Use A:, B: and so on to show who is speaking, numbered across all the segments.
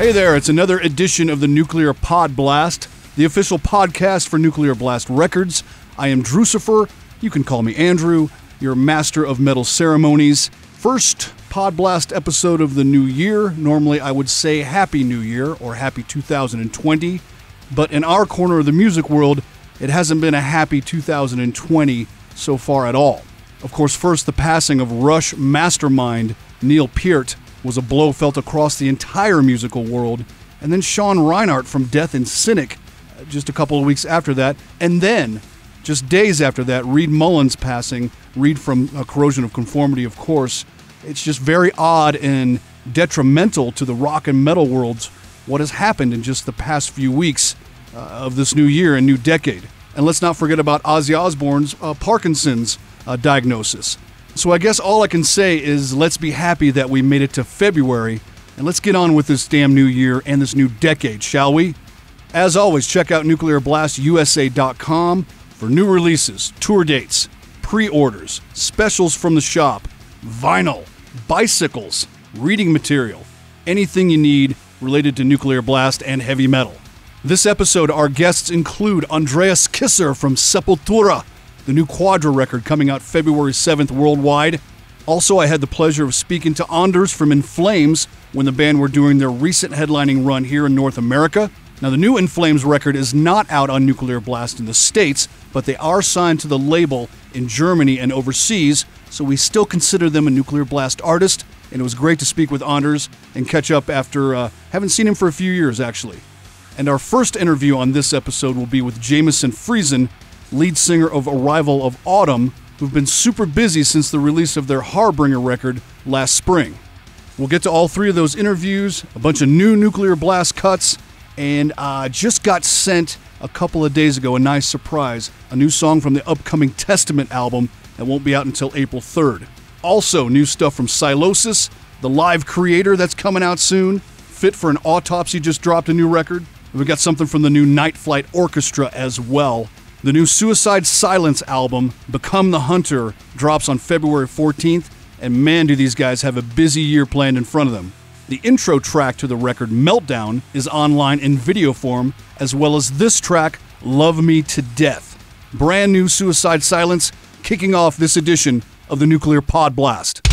A: Hey there, it's another edition of the Nuclear Pod Blast, the official podcast for Nuclear Blast Records. I am Drucifer. You can call me Andrew, your master of metal ceremonies. First Pod Blast episode of the new year. Normally I would say Happy New Year or Happy 2020, but in our corner of the music world, it hasn't been a happy 2020 so far at all. Of course, first, the passing of Rush mastermind Neil Peart was a blow felt across the entire musical world, and then Sean Reinert from Death and Cynic uh, just a couple of weeks after that, and then just days after that, Reed Mullins passing, Reed from uh, Corrosion of Conformity, of course. It's just very odd and detrimental to the rock and metal worlds what has happened in just the past few weeks uh, of this new year and new decade. And let's not forget about Ozzy Osbourne's uh, Parkinson's uh, diagnosis. So I guess all I can say is let's be happy that we made it to February and let's get on with this damn new year and this new decade, shall we? As always, check out nuclearblastusa.com for new releases, tour dates, pre orders, specials from the shop, vinyl, bicycles, reading material, anything you need related to Nuclear Blast and heavy metal. This episode, our guests include Andreas Kisser from Sepultura, the new Quadra record coming out February 7th worldwide. Also, I had the pleasure of speaking to Anders from In Flames when the band were doing their recent headlining run here in North America. Now, the new In Flames record is not out on Nuclear Blast in the States, but they are signed to the label in Germany and overseas, so we still consider them a Nuclear Blast artist. And it was great to speak with Anders and catch up after uh, haven't seen him for a few years, actually. And our first interview on this episode will be with Jameson Friesen, lead singer of Arrival of Autumn, who've been super busy since the release of their Harbinger record last spring. We'll get to all three of those interviews, a bunch of new Nuclear Blast cuts, and uh, just got sent a couple of days ago a nice surprise a new song from the upcoming Testament album that won't be out until April 3rd. Also, new stuff from Sylosis, the live Kreator that's coming out soon. Fit for an Autopsy just dropped a new record. We got something from the new Night Flight Orchestra as well. The new Suicide Silence album, Become the Hunter, drops on February 14th, and man, do these guys have a busy year planned in front of them. The intro track to the record, Meltdown, is online in video form, as well as this track, Love Me to Death. Brand new Suicide Silence, kicking off this edition of the Nuclear Pod Blast.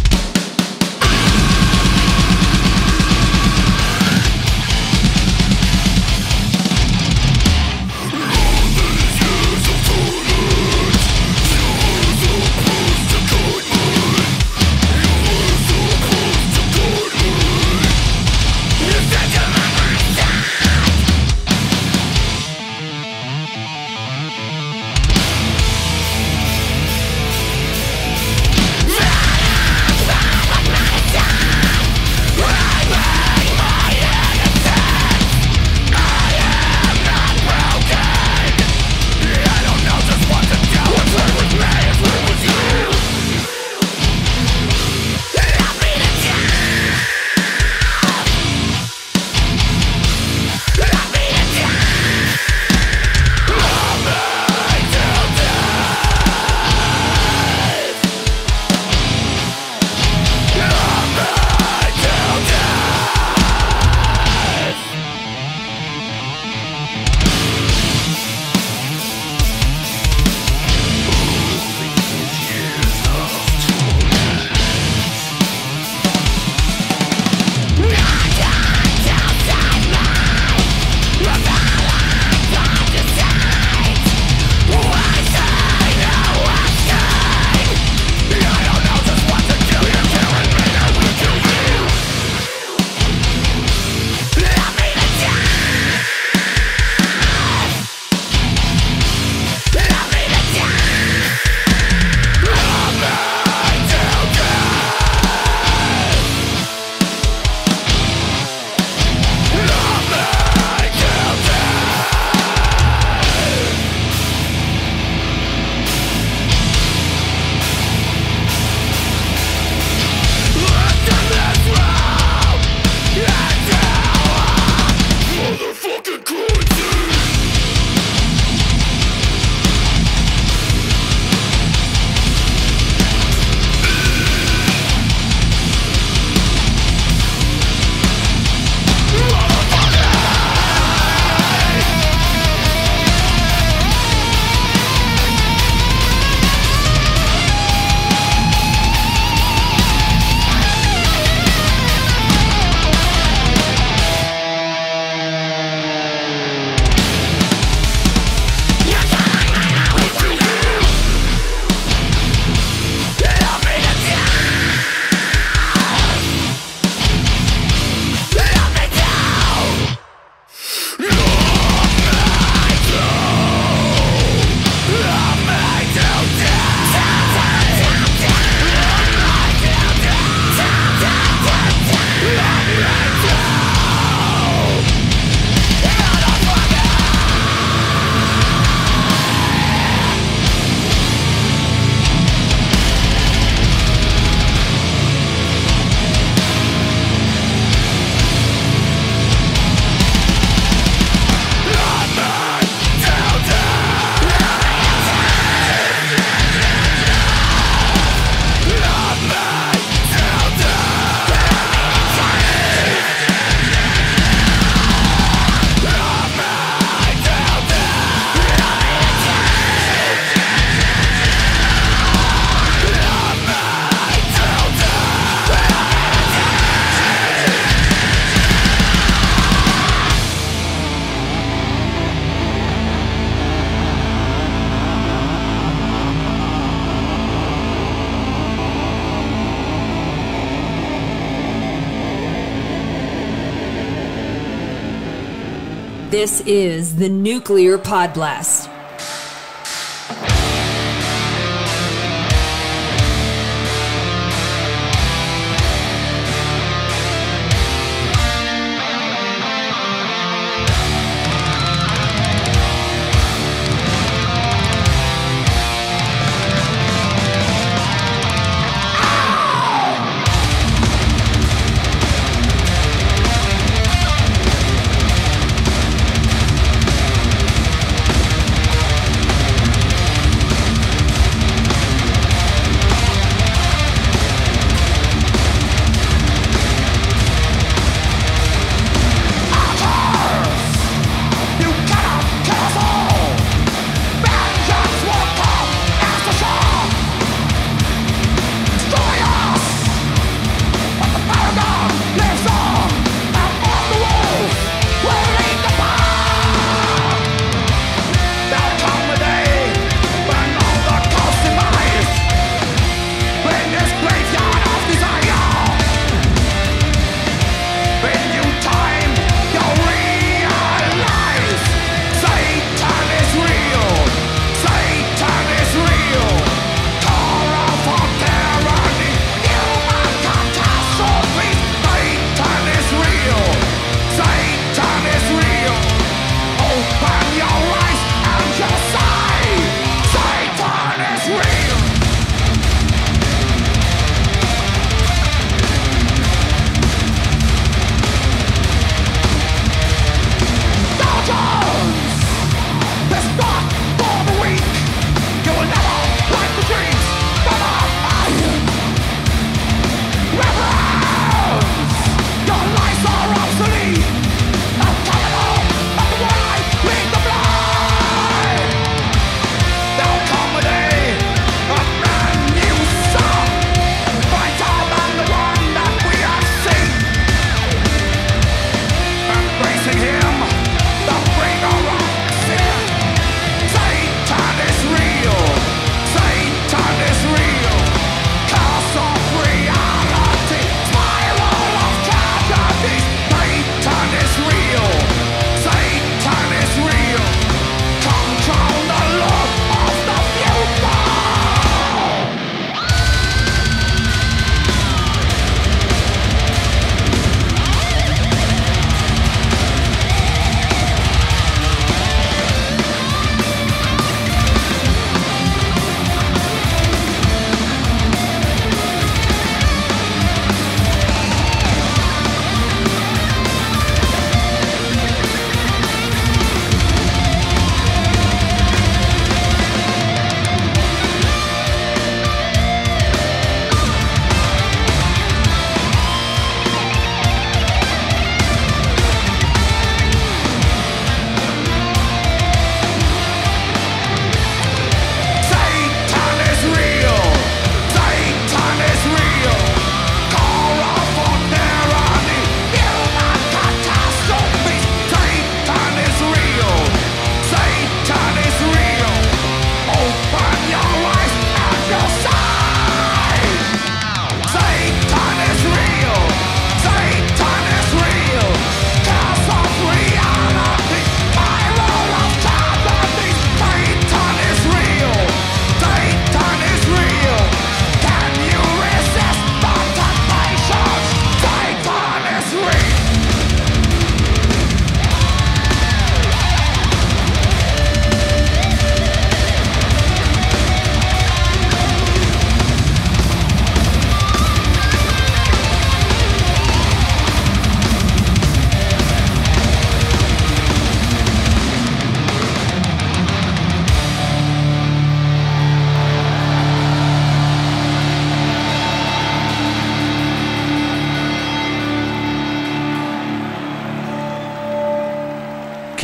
B: Is the Nuclear Pod Blast.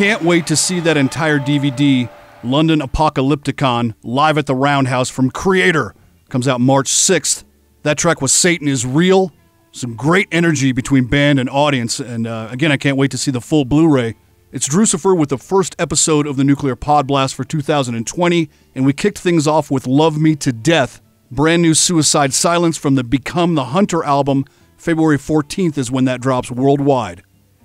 A: Can't wait to see that entire DVD, London Apocalypticon, live at the Roundhouse from Kreator. Comes out March 6th. That track was Satan is Real. Some great energy between band and audience. And uh, again, I can't wait to see the full Blu ray. It's Drucifer with the first episode of the Nuclear Pod Blast for 2020, and we kicked things off with Love Me to Death, brand new Suicide Silence from the Become the Hunter album. February 14th is when that drops worldwide.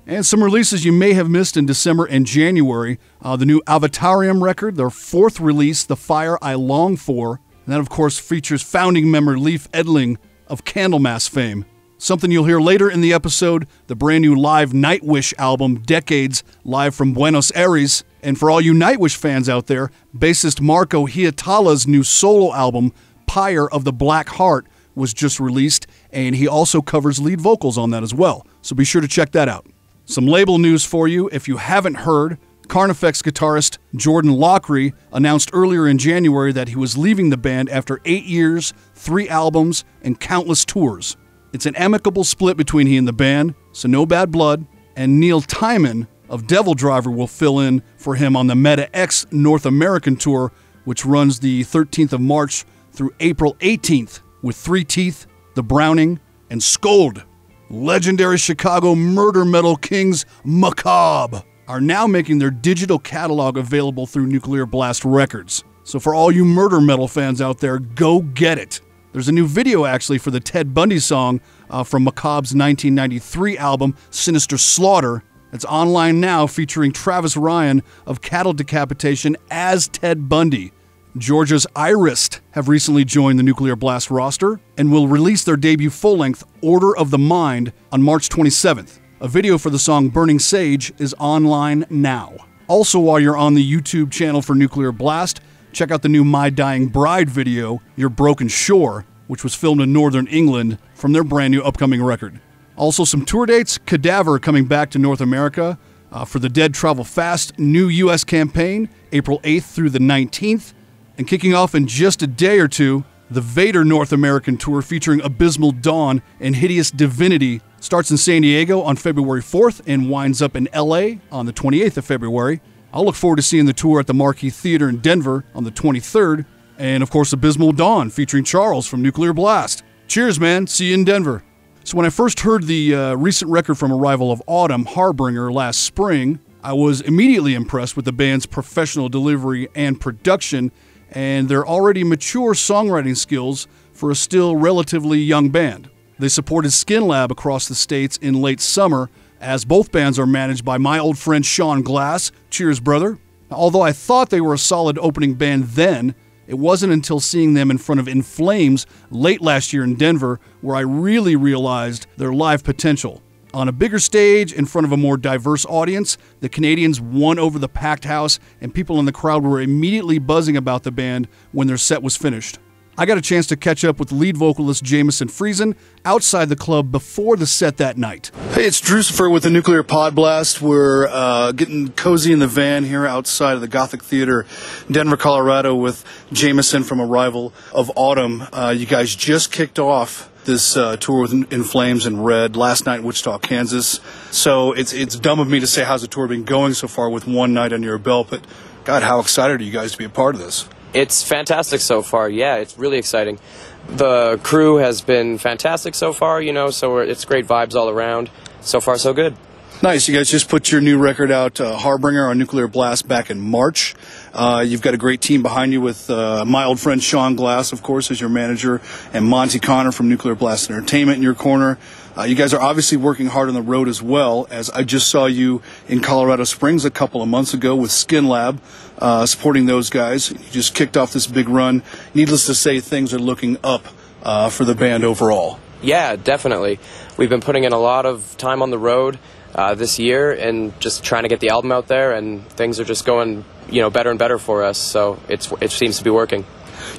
A: And some releases you may have missed in December and January. Uh, the new Avatarium record, their fourth release, The Fire I Long For. And that, of course, features founding member Leif Edling of Candlemass fame. Something you'll hear later in the episode the brand new live Nightwish album, Decades, live from Buenos Aires. And for all you Nightwish fans out there, bassist Marco Hietala's new solo album, Pyre of the Black Heart, was just released, and he also covers lead vocals on that as well. So be sure to check that out. Some label news for you if you haven't heard. Carnifex guitarist Jordan Lockrey announced earlier in January that he was leaving the band after eight years, three albums, and countless tours. It's an amicable split between he and the band, so no bad blood, and Neil Tiemann of Devil Driver will fill in for him on the Meta X North American tour, which runs the 13th of March through April 18th with Three Teeth, The Browning, and Scold legendary Chicago murder metal kings Macabre are now making their digital catalog available through Nuclear Blast Records. So for all you murder metal fans out there, go get it. There's a new video actually for the Ted Bundy song uh, from Macabre's 1993 album Sinister Slaughter. It's online now featuring Travis Ryan of Cattle Decapitation as Ted Bundy. Georgia's Irist have recently joined the Nuclear Blast roster and will release their debut full length Order of the Mind on March 27th. A video for the song Burning Sage is online now. Also, while you're on the YouTube channel for Nuclear Blast, check out the new My Dying Bride video, Your Broken Shore, which was filmed in northern England from their brand new upcoming record. Also, some tour dates Cadaver coming back to North America uh, for the Dead Travel Fast new U.S. campaign, April 8th through the 19th. And kicking off in just a day or two, the Vader North American tour featuring Abysmal Dawn and Hideous Divinity starts in San Diego on February 4th and winds up in LA on the 28th of February. I'll look forward to seeing the tour at the Marquee Theater in Denver on the 23rd, and of course, Abysmal Dawn featuring Charles from Nuclear Blast. Cheers, man. See you in Denver. So, when I first heard the uh, recent record from Arrival of Autumn, Harbinger, last spring, I was immediately impressed with the band's professional delivery and production and their already mature songwriting skills for a still relatively young band. They supported Skin Lab across the states in late summer, as both bands are managed by my old friend Sean Glass. Cheers, brother. Although I thought they were a solid opening band then, it wasn't until seeing them in front of In Flames late last year in Denver where I really realized their live potential. On a bigger stage, in front of a more diverse audience, the Canadians won over the packed house, and people in the crowd were immediately buzzing about the band when their set was finished. I got a chance to catch up with lead vocalist Jameson Friesen outside the club before the set that night. Hey, it's Drucifer with the Nuclear Pod Blast. We're uh, getting cozy in the van here outside of the Gothic Theater, Denver, Colorado, with Jameson from Arrival of Autumn. Uh, you guys just kicked off this uh, tour with In Flames and Red last night in Wichita, Kansas. So it's it's dumb of me to say how's the tour been going so far with one night under your belt, but God, how excited are you guys to be a part of this?
C: It's fantastic so far. Yeah, it's really exciting. The crew has been fantastic so far, you know, so it's great vibes all around. So far, so good.
A: Nice. You guys just put your new record out, uh, Harbinger, on Nuclear Blast back in March. Uh, you've got a great team behind you with uh, my old friend Sean Glass, of course, as your manager, and Monte Conner from Nuclear Blast Entertainment in your corner. Uh, you guys are obviously working hard on the road as well, as I just saw you in Colorado Springs a couple of months ago with Skin Lab, uh, supporting those guys. You just kicked off this big run. Needless to say, things are looking up uh, for the band overall.
C: Yeah, definitely. We've been putting in a lot of time on the road uh, this year and just trying to get the album out there, and things are just going you know better and better for us. So it's it seems to be working.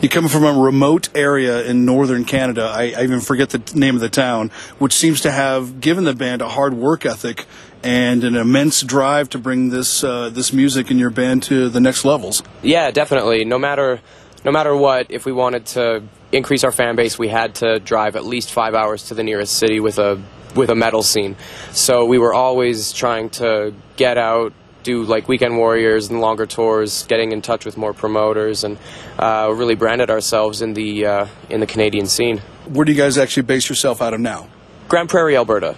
A: You come from a remote area in northern Canada. I, I, even forget the name of the town, which seems to have given the band a hard work ethic and an immense drive to bring this uh, this music in your band to the next levels.
C: Yeah, definitely. No matter no matter what, if we wanted to increase our fan base, we had to drive at least five hours to the nearest city with a with a metal scene. So we were always trying to get out, do like weekend warriors and longer tours, getting in touch with more promoters, and uh, really branded ourselves in the uh, in the Canadian scene.
A: Where do you guys actually base yourself out of now?
C: Grande Prairie, Alberta.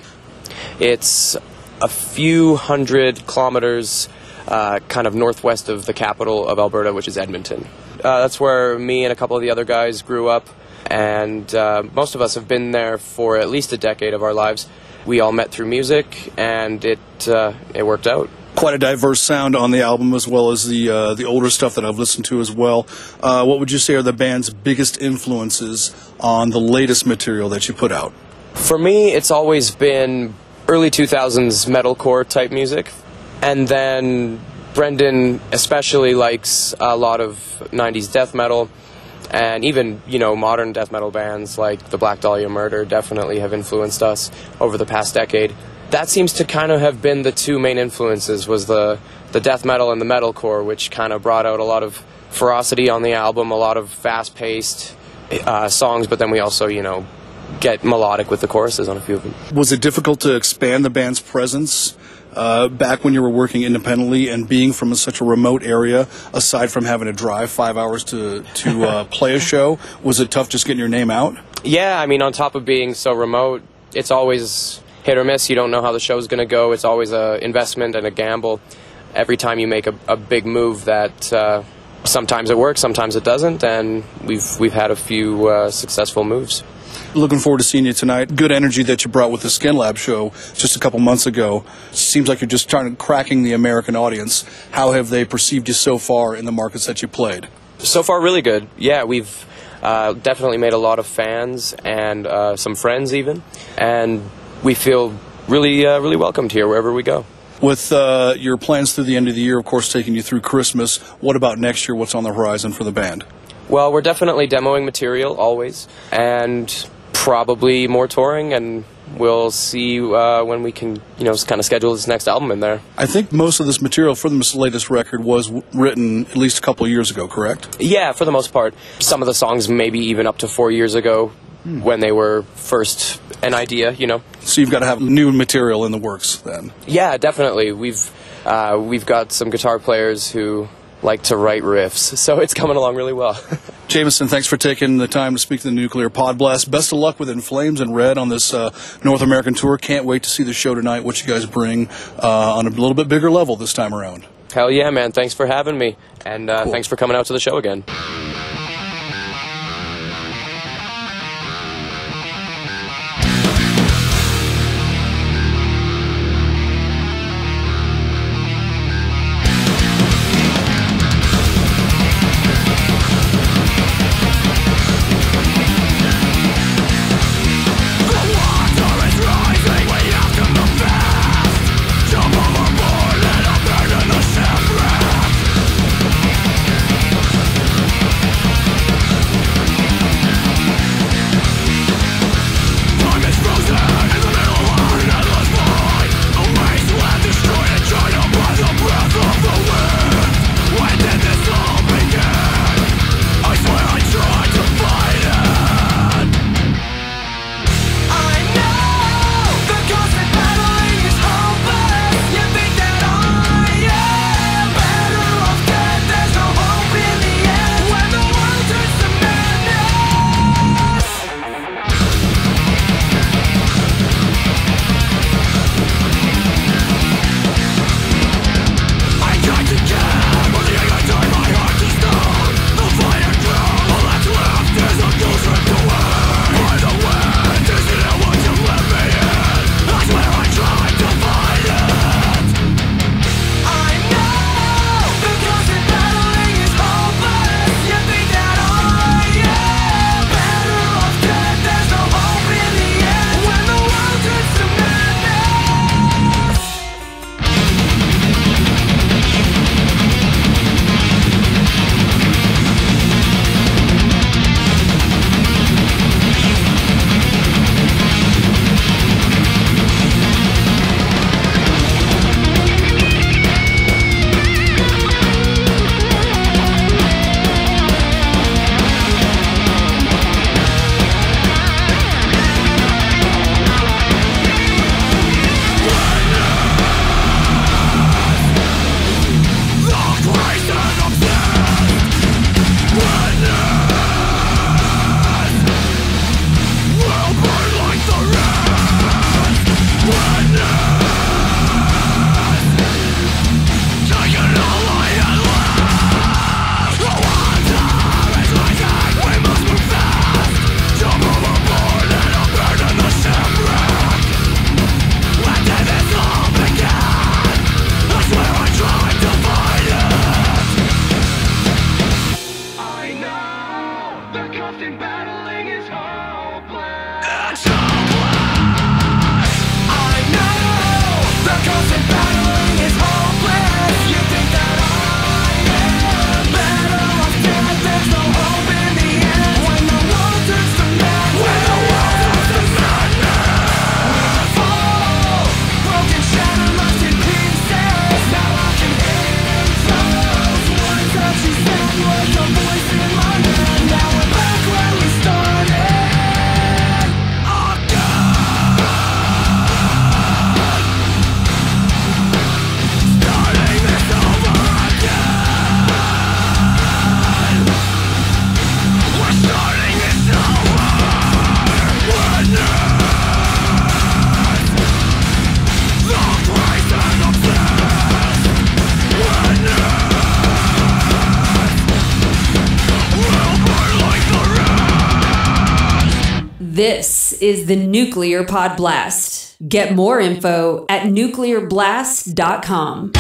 C: It's a few hundred kilometers, uh, kind of northwest of the capital of Alberta, which is Edmonton. Uh, that's where me and a couple of the other guys grew up and uh, most of us have been there for at least a decade of our lives. We all met through music, and it uh, it worked out.
A: Quite a diverse sound on the album, as well as the uh, the older stuff that I've listened to as well. Uh, what would you say are the band's biggest influences on the latest material that you put out?
C: For me, it's always been early 2000s metalcore type music, and then Brendan especially likes a lot of 90s death metal and even you know modern death metal bands like the Black Dahlia Murder definitely have influenced us over the past decade. That seems to kind of have been the two main influences was the the death metal and the metalcore, which kind of brought out a lot of ferocity on the album, a lot of fast-paced uh, songs, but then we also you know get melodic with the choruses on a few of them.
A: Was it difficult to expand the band's presence uh, back when you were working independently and being from a, such a remote area, aside from having to drive five hours to to uh, play a show, was it tough just getting your name out?
C: Yeah, I mean, on top of being so remote, it's always hit or miss. You don't know how the show's going to go. It's always an investment and a gamble. Every time you make a, a big move, that uh, sometimes it works, sometimes it doesn't, and we've we've had a few uh, successful moves.
A: Looking forward to seeing you tonight. Good energy that you brought with the Skin Lab show just a couple months ago. Seems like you're just trying to cracking the American audience. How have they perceived you so far in the markets that you played?
C: So far, really good. Yeah, we've uh, definitely made a lot of fans and uh, some friends even, and we feel really, uh, really welcomed here wherever we go.
A: With uh, your plans through the end of the year, of course, taking you through Christmas, what about next year? What's on the horizon for the band?
C: Well, we're definitely demoing material always, and probably more touring, and we'll see uh, when we can, you know, kind of schedule this next album in there.
A: I think most of this material for this latest record was w- written at least a couple of years ago, correct?
C: Yeah, for the most part. Some of the songs, maybe even up to four years ago, when they were first an idea, you know.
A: So you've got to have new material in the works then.
C: Yeah, definitely. We've uh, we've got some guitar players who like to write riffs, so it's coming along really well.
A: Jameson, thanks for taking the time to speak to the Nuclear Pod Blast. Best of luck with In Flames and Red on this uh, North American tour. Can't wait to see the show tonight, what you guys bring uh, on a little bit bigger level this time around.
C: Hell yeah, man! Thanks for having me, and uh,
A: Cool.
C: thanks for coming out to the show again.
B: This is the Nuclear Pod Blast. Get more info at nuclearblast.com.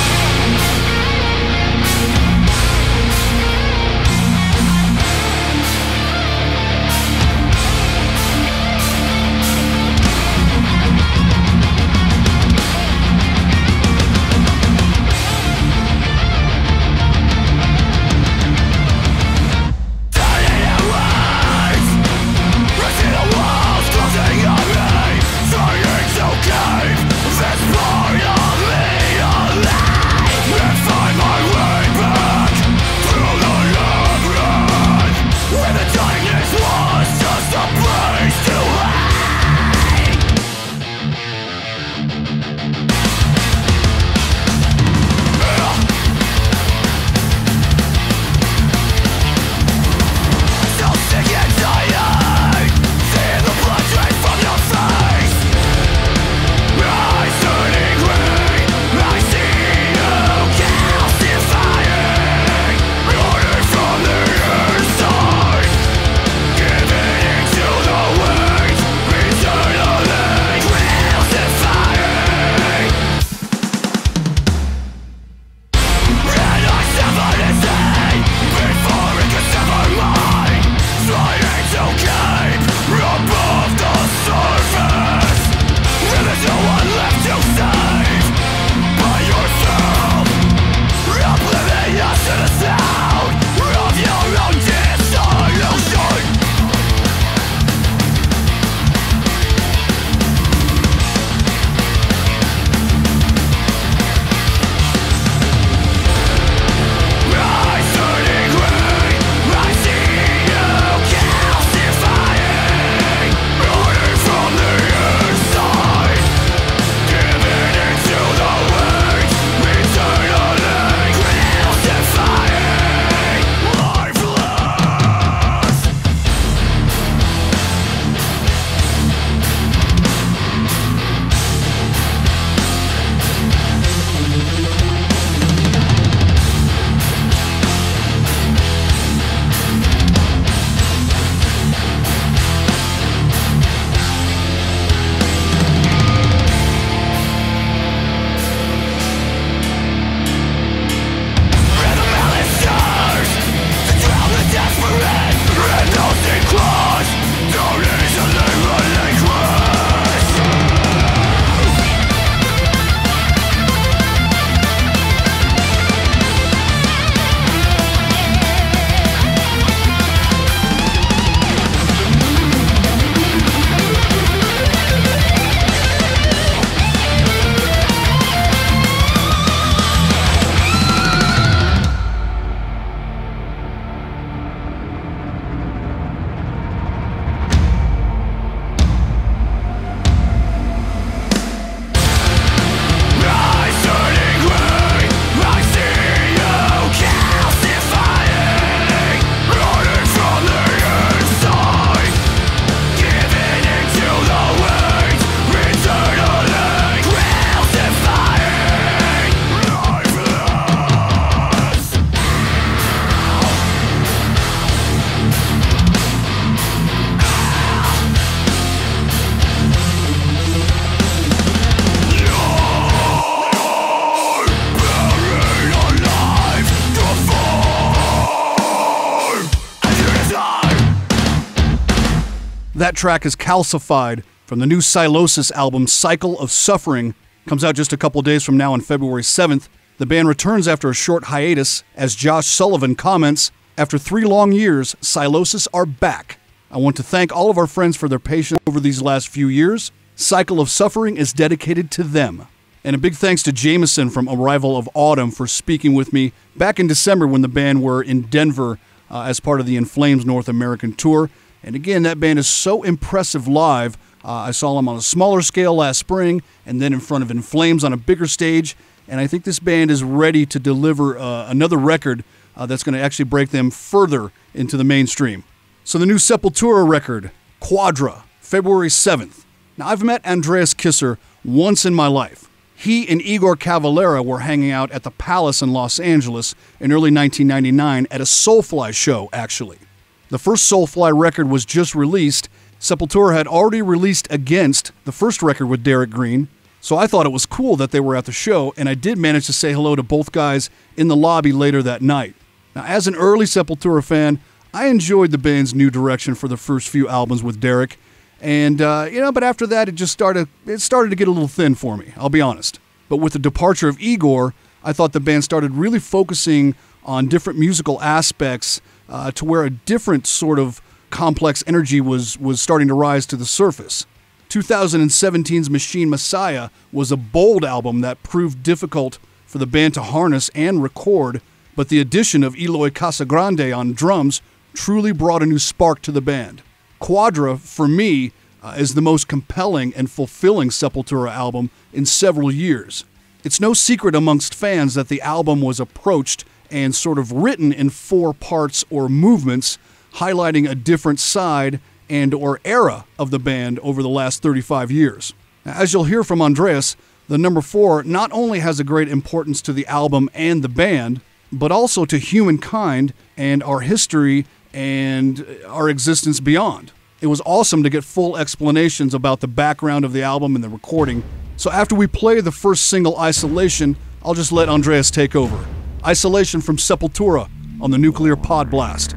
A: track is Calcified from the new Sylosis album Cycle of Suffering. Comes out just a couple days from now on February 7th. The band returns after a short hiatus. As Josh Sullivan comments, after three long years, Sylosis are back. I want to thank all of our friends for their patience over these last few years. Cycle of Suffering is dedicated to them. And a big thanks to Jameson from Arrival of Autumn for speaking with me back in December when the band were in Denver uh, as part of the In Flames North American tour. And again, that band is so impressive live. Uh, I saw them on a smaller scale last spring and then in front of In Flames on a bigger stage. And I think this band is ready to deliver uh, another record uh, that's going to actually break them further into the mainstream. So the new Sepultura record, Quadra, February 7th. Now, I've met Andreas Kisser once in my life. He and Igor Cavalera were hanging out at the Palace in Los Angeles in early 1999 at a Soulfly show, actually. The first Soulfly record was just released. Sepultura had already released Against, the first record with Derek Green, so I thought it was cool that they were at the show, and I did manage to say hello to both guys in the lobby later that night. Now, as an early Sepultura fan, I enjoyed the band's new direction for the first few albums with Derek, and uh, you know, but after that, it just started. It started to get a little thin for me. I'll be honest. But with the departure of Igor, I thought the band started really focusing on different musical aspects uh, to where a different sort of complex energy was was starting to rise to the surface. 2017's Machine Messiah was a bold album that proved difficult for the band to harness and record, but the addition of Eloy Casagrande on drums truly brought a new spark to the band. Quadra, for me, uh, is the most compelling and fulfilling Sepultura album in several years. It's no secret amongst fans that the album was approached and sort of written in four parts or movements, highlighting a different side and or era of the band over the last 35 years. Now, as you'll hear from Andreas, the number 4 not only has a great importance to the album and the band, but also to humankind and our history and uh, our existence beyond. It was awesome to get full explanations about the background of the album and the recording. So after we play the first single, Isolation, I'll just let Andreas take over. Isolation from Sepultura on the Nuclear Pod Blast.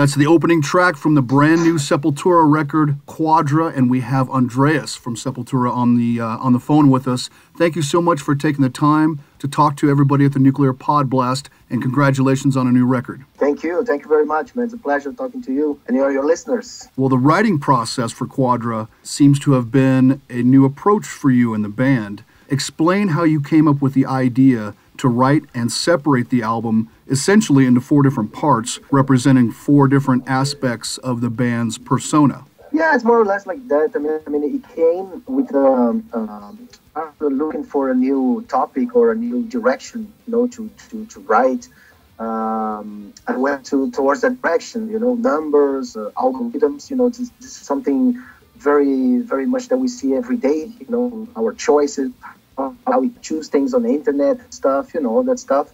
A: That's the opening track from the brand new Sepultura record, Quadra, and we have Andreas from Sepultura on the uh, on the phone with us. Thank you so much for taking the time to talk to everybody at the Nuclear Pod Blast, and congratulations on a new record.
D: Thank you, thank you very much, man. It's a pleasure talking to you and your, your listeners.
A: Well, the writing process for Quadra seems to have been a new approach for you and the band. Explain how you came up with the idea to write and separate the album essentially into four different parts, representing four different aspects of the band's persona.
D: Yeah, it's more or less like that. I mean, I mean it came with um, um, looking for a new topic or a new direction, you know, to to, to write. Um, I went to towards that direction, you know, numbers, uh, algorithms. You know, is something very, very much that we see every day. You know, our choices, how we choose things on the internet stuff, you know, all that stuff.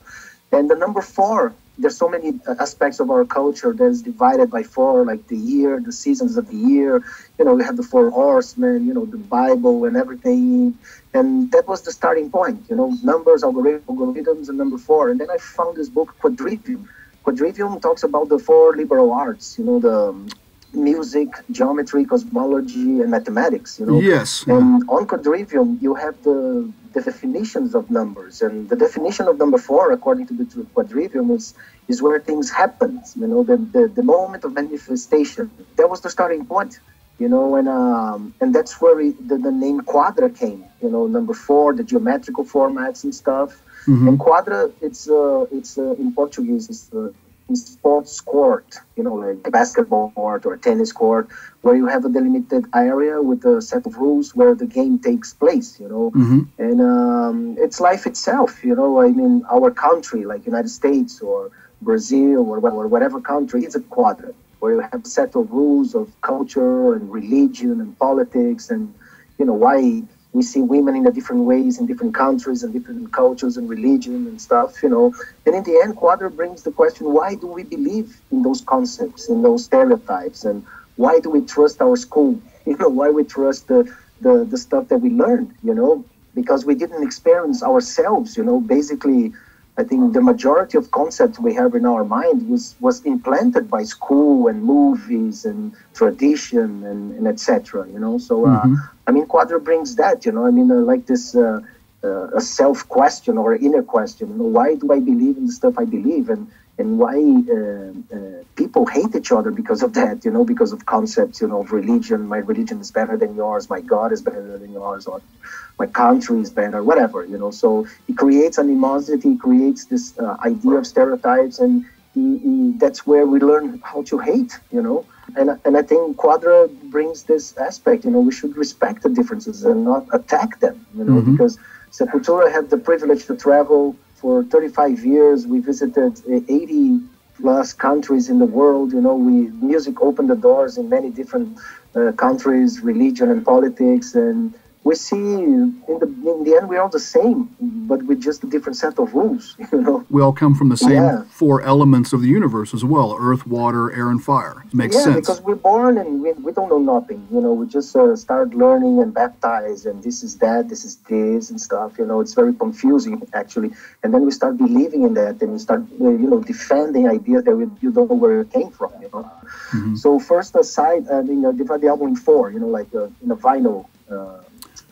D: And the number four, there's so many uh, aspects of our culture that is divided by four, like the year, the seasons of the year. You know, we have the four horsemen, you know, the Bible and everything. And that was the starting point, you know, numbers, algorithms, and number four. And then I found this book, Quadrivium. Quadrivium talks about the four liberal arts, you know, the music, geometry, cosmology, and mathematics. You know.
A: Yes.
D: And on Quadrivium, you have the, the definitions of numbers, and the definition of number four, according to the Quadrivium, is is where things happen. You know, the, the the moment of manifestation. That was the starting point. You know, and um, and that's where it, the, the name Quadra came. You know, number four, the geometrical formats and stuff. Mm-hmm. And quadra, it's uh, it's uh, in Portuguese, it's uh, sports court, you know, like a basketball court or a tennis court, where you have a delimited area with a set of rules where the game takes place, you know. Mm-hmm. And um, it's life itself, you know. I mean, our country, like United States or Brazil or, or whatever country, it's a quadrant where you have a set of rules of culture and religion and politics and, you know, why we see women in the different ways in different countries and different cultures and religion and stuff, you know. And in the end, Quadra brings the question, why do we believe in those concepts, in those stereotypes, and why do we trust our school? You know, why we trust the, the, the stuff that we learned, you know, because we didn't experience ourselves, you know, basically I think the majority of concepts we have in our mind was, was implanted by school and movies and tradition and, and etc. You know, so uh, mm-hmm. I mean, Quadra brings that. You know, I mean, uh, like this uh, uh, a self question or inner question. You know, why do I believe in the stuff I believe? And and why uh, uh, people hate each other because of that, you know, because of concepts, you know, of religion. My religion is better than yours. My God is better than yours, or my country is better, whatever, you know. So he creates animosity, he creates this uh, idea of stereotypes, and he, he, that's where we learn how to hate, you know. And, and I think Quadra brings this aspect, you know, we should respect the differences and not attack them, you know, mm-hmm. because Sepultura had the privilege to travel for 35 years. We visited 80 plus countries in the world. You know, we music opened the doors in many different uh, countries, religion and politics, and we see in the in the end we're all the same, but with just a different set of rules. You know,
A: we all come from the same yeah. four elements of the universe as well: earth, water, air, and fire. It makes
D: yeah,
A: sense.
D: because we're born and we, we don't know nothing. You know, we just uh, start learning and baptized, and this is that, this is this, and stuff. You know, it's very confusing actually. And then we start believing in that, and we start uh, you know defending ideas that we, you don't know where it came from. You know. Mm-hmm. So first aside, I mean, uh, divide the album in four. You know, like uh, in a vinyl. Uh,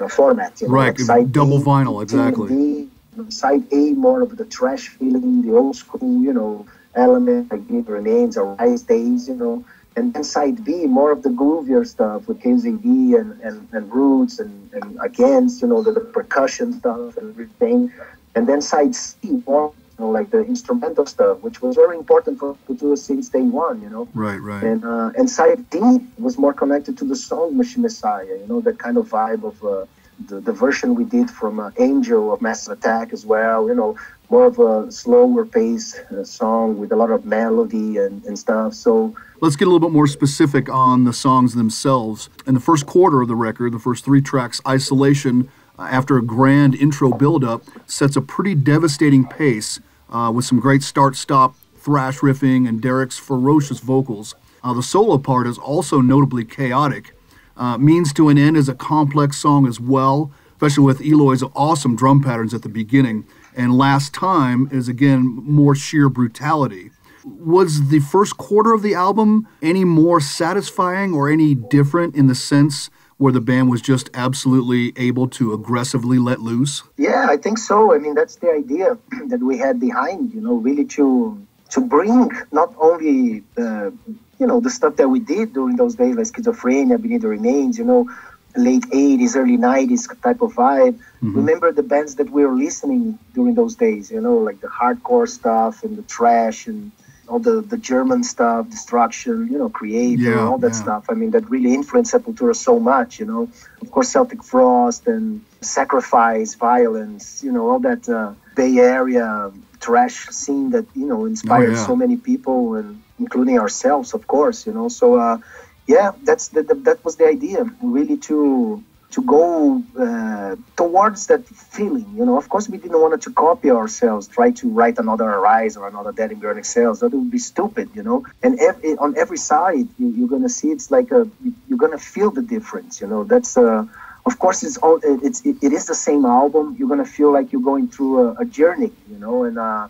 D: format. You know,
A: right,
D: like
A: double a, vinyl, exactly.
D: side A, more of the trash feeling, the old school, you know, element like It Remains or Rise Days, you know. And then side B, more of the groovier stuff with Chaos AD and, and, and Roots and, and Against, you know, the, the percussion stuff and everything. And then side C, more know, like the instrumental stuff, which was very important for Cultura since day one, you know.
A: Right, right.
D: And uh, and side D was more connected to the song Machine Messiah, you know, that kind of vibe of uh, the, the version we did from uh, Angel of Massive Attack as well, you know, more of a slower pace uh, song with a lot of melody and, and stuff. So
A: let's get a little bit more specific on the songs themselves. In the first quarter of the record, the first three tracks, Isolation, after a grand intro build-up, sets a pretty devastating pace uh, with some great start-stop thrash riffing and Derrick's ferocious vocals. Uh, the solo part is also notably chaotic. Uh, Means to an End is a complex song as well, especially with Eloy's awesome drum patterns at the beginning. And Last Time is again more sheer brutality. Was the first quarter of the album any more satisfying or any different in the sense where the band was just absolutely able to aggressively let loose?
D: Yeah, I think so. I mean, that's the idea that we had behind, you know, really to to bring not only the you know the stuff that we did during those days, like schizophrenia, beneath the remains, you know, late '80s, early '90s type of vibe. Mm-hmm. Remember the bands that we were listening during those days, you know, like the hardcore stuff and the trash and all the, the German stuff, destruction, you know, Kreator, yeah, all that yeah. stuff. I mean, that really influenced Sepultura so much, you know. Of course, Celtic Frost and Sacrifice, Violence, you know, all that uh, Bay Area trash scene that, you know, inspired oh, yeah. so many people, and including ourselves, of course, you know. So, uh, yeah, that's the, the, that was the idea, really to to go uh, towards that feeling. You know, of course, we didn't want to copy ourselves, try to write another Arise or another Dead Embryonic Cells. That would be stupid, you know. And ev- on every side, you, are gonna see it's like a you're gonna feel the difference. You know, that's uh, of course it's all it's it, it is the same album. You're gonna feel like you're going through a, a journey, you know, and uh,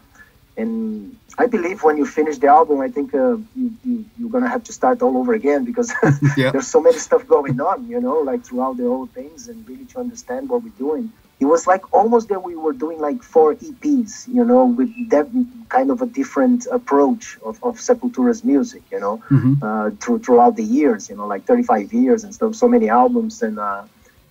D: and I believe when you finish the album, I think uh, you, you you're gonna have to start all over again because yeah. there's so many stuff going on, you know, like throughout the whole things, and really to understand what we're doing. It was like almost that we were doing like four EPs, you know, with that kind of a different approach of, of Sepultura's music, you know, mm-hmm. uh, through throughout the years, you know, like 35 years and stuff, so many albums and uh,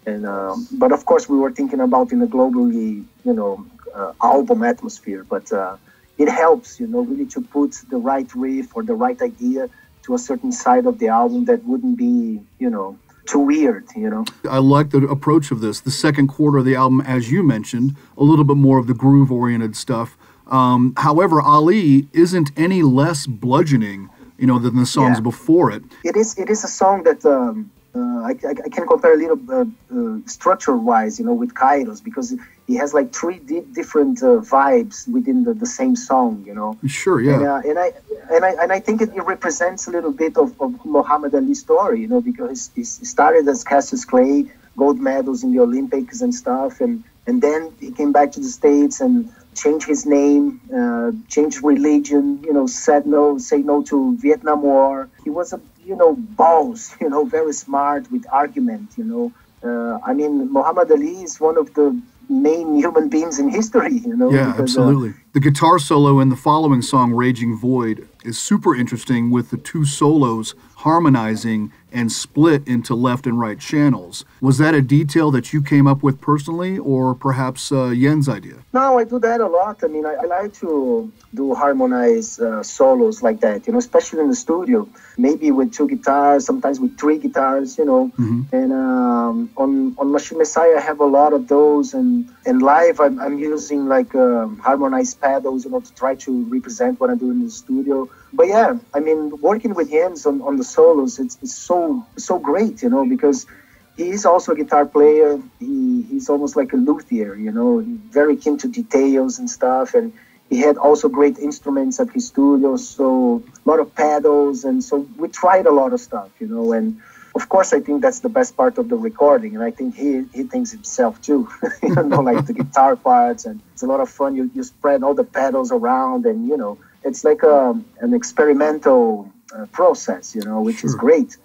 D: and um, but of course we were thinking about in a globally, you know, uh, album atmosphere, but uh, it helps, you know, really to put the right riff or the right idea to a certain side of the album that wouldn't be, you know, too weird, you know.
A: I like the approach of this. The second quarter of the album, as you mentioned, a little bit more of the groove oriented stuff. Um, however, Ali isn't any less bludgeoning, you know, than the songs yeah. before it.
D: It is. It is a song that um, I, I, I, can compare a little uh, uh, structure wise, you know, with Kairos because he has like three di- different uh, vibes within the, the same song, you know.
A: Sure, yeah.
D: And, uh, and I and I and I think it, it, represents a little bit of, of Muhammad Ali's story, you know, because he started as Cassius Clay, gold medals in the Olympics and stuff, and and then he came back to the states and changed his name, uh, changed religion, you know, said no, say no to Vietnam War. He was a you know, balls, you know, very smart with argument, you know. Uh, I mean, Muhammad Ali is one of the main human beings in history. You know.
A: Yeah,
D: because, uh,
A: absolutely. the guitar solo in the following song, "Raging Void," is super interesting with the two solos harmonizing and split into left and right channels. Was that a detail that you came up with personally, or perhaps uh, Jens's idea?
D: No, I do that a lot. I mean, I, I like to do harmonized uh, solos like that, you know, especially in the studio. Maybe with two guitars, sometimes with three guitars, you know. And um, on on Machine Messiah, I have a lot of those, and and live, I'm, I'm using like um, harmonized pedals, you know, to try to represent what I do in the studio. But yeah, I mean, working with Jens on, on the solos, it's, it's so so great, you know, because he's also a guitar player. He, he's almost like a luthier, you know, very keen to details and stuff. And he had also great instruments at his studio, so a lot of pedals. And so we tried a lot of stuff, you know. And of course, I think that's the best part of the recording. And I think he, he thinks himself too, you know, like the guitar parts. And it's a lot of fun. You, you spread all the pedals around and, you know, it's like a, an experimental uh, process, you know, which is great.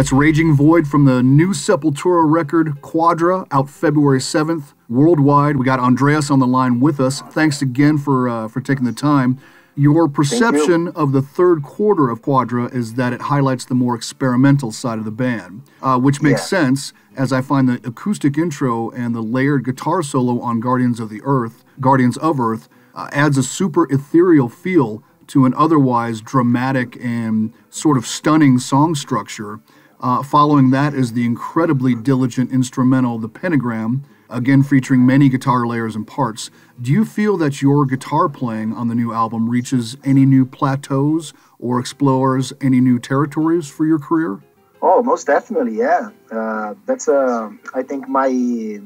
A: That's Raging Void from the new Sepultura record, Quadra, out February 7th, worldwide. We got Andreas on the line with us. Thanks again for, uh, for taking the time. Your perception
D: you.
A: of the third quarter of Quadra is that it highlights the more experimental side of the band, uh, which makes
D: Yeah.
A: sense as I find the acoustic intro and the layered guitar solo on Guardians of the Earth, Guardians of Earth, uh, adds a super ethereal feel to an otherwise dramatic and sort of stunning song structure. Uh, following that is the incredibly diligent instrumental, The Pentagram, again featuring many guitar layers and parts. Do you feel that your guitar playing on the new album reaches any new plateaus or explores any new territories for your career?
D: Oh, most definitely, yeah. Uh, that's uh, I think my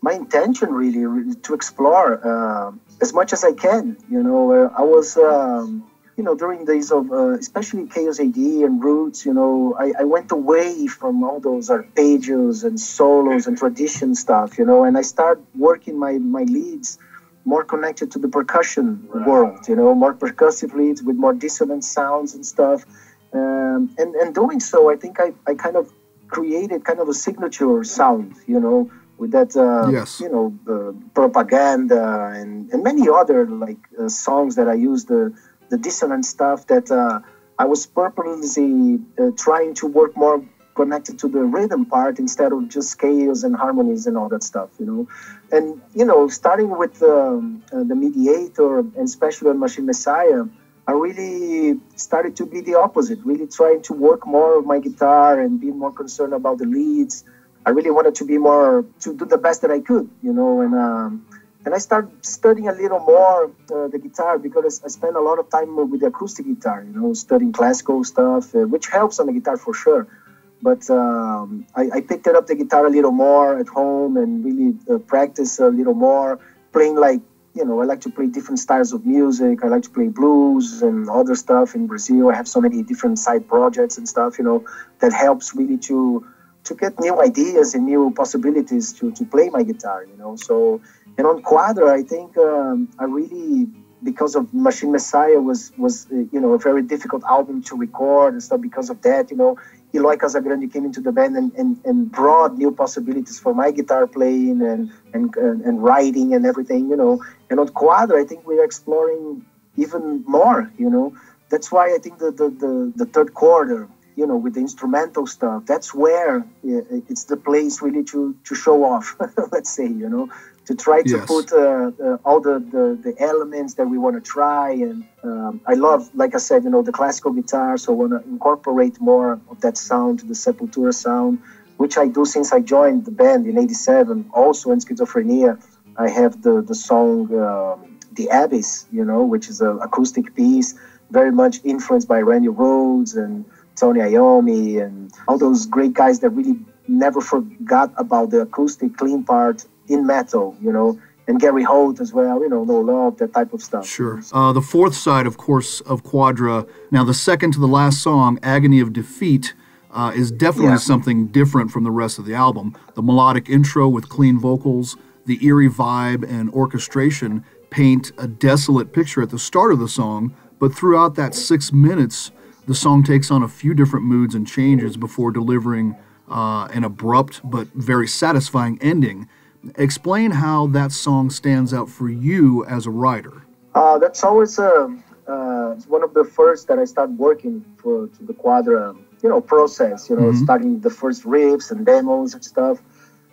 D: my intention really re- to explore uh, as much as I can. You know, I was um, you know during days of uh, especially Chaos AD and Roots. You know, I, I went away from all those arpeggios and solos and tradition stuff. You know, and I started working my my leads more connected to the percussion world. You know, more percussive leads with more dissonant sounds and stuff. Um, and and doing so, I think I, I kind of created kind of a signature sound, you know, with that uh,
A: Yes.
D: you know uh, propaganda and, and many other like uh, songs that I used the dissonant stuff that uh, I was purposely uh, trying to work more connected to the rhythm part instead of just scales and harmonies and all that stuff, you know. And you know, starting with um, uh, the mediator and especially on Machine Messiah, I really started to be the opposite, really trying to work more of my guitar and being more concerned about the leads. I really wanted to be more to do the best that I could, you know, and um, and I started studying a little more uh, the guitar because I spent a lot of time with the acoustic guitar, you know, studying classical stuff, uh, which helps on the guitar for sure. But um, I, I picked up the guitar a little more at home and really uh, practice a little more, playing like you know, I like to play different styles of music. I like to play blues and other stuff in Brazil. I have so many different side projects and stuff, you know, that helps really to to get new ideas and new possibilities to, to play my guitar, you know. So, and on Quadra, I think um, I really, because of Machine Messiah was, was uh, you know, a very difficult album to record and stuff because of that, you know. Eloy Casagrande came into the band and, and, and brought new possibilities for my guitar playing and, and, and, writing and everything, you know. And on Quadra, I think we are exploring even more, you know. That's why I think the, the, the, the third quarter, you know, with the instrumental stuff, that's where it's the place really to, to show off, let's say, you know, to try to
A: Yes.
D: put uh, uh, all the, the, the elements that we want to try. And um, I love, like I said, you know, the classical guitar, so I want to incorporate more of that sound the Sepultura sound, which I do since I joined the band in 87. Also in Schizophrenia, I have the, the song um, The Abyss, you know, which is an acoustic piece, very much influenced by Randy Rhoads and Tony Iommi and all those great guys that really never forgot about the acoustic clean part in metal, you know, and Gary Holt as well, you know, No Love, that type of stuff.
A: Sure. Uh, the fourth side, of course, of Quadra. Now, the second to the last song, "Agony of Defeat," uh, is definitely
D: Yeah.
A: something different from the rest of the album. The melodic intro with clean vocals, the eerie vibe and orchestration paint a desolate picture at the start of the song, but throughout that six minutes, the song takes on a few different moods and changes before delivering uh, an abrupt but very satisfying ending. Explain how that song stands out for you as a writer.
D: Uh, that's always uh, uh, one of the first that I start working for to the Quadra, you know, process. You know, starting the first riffs and demos and stuff.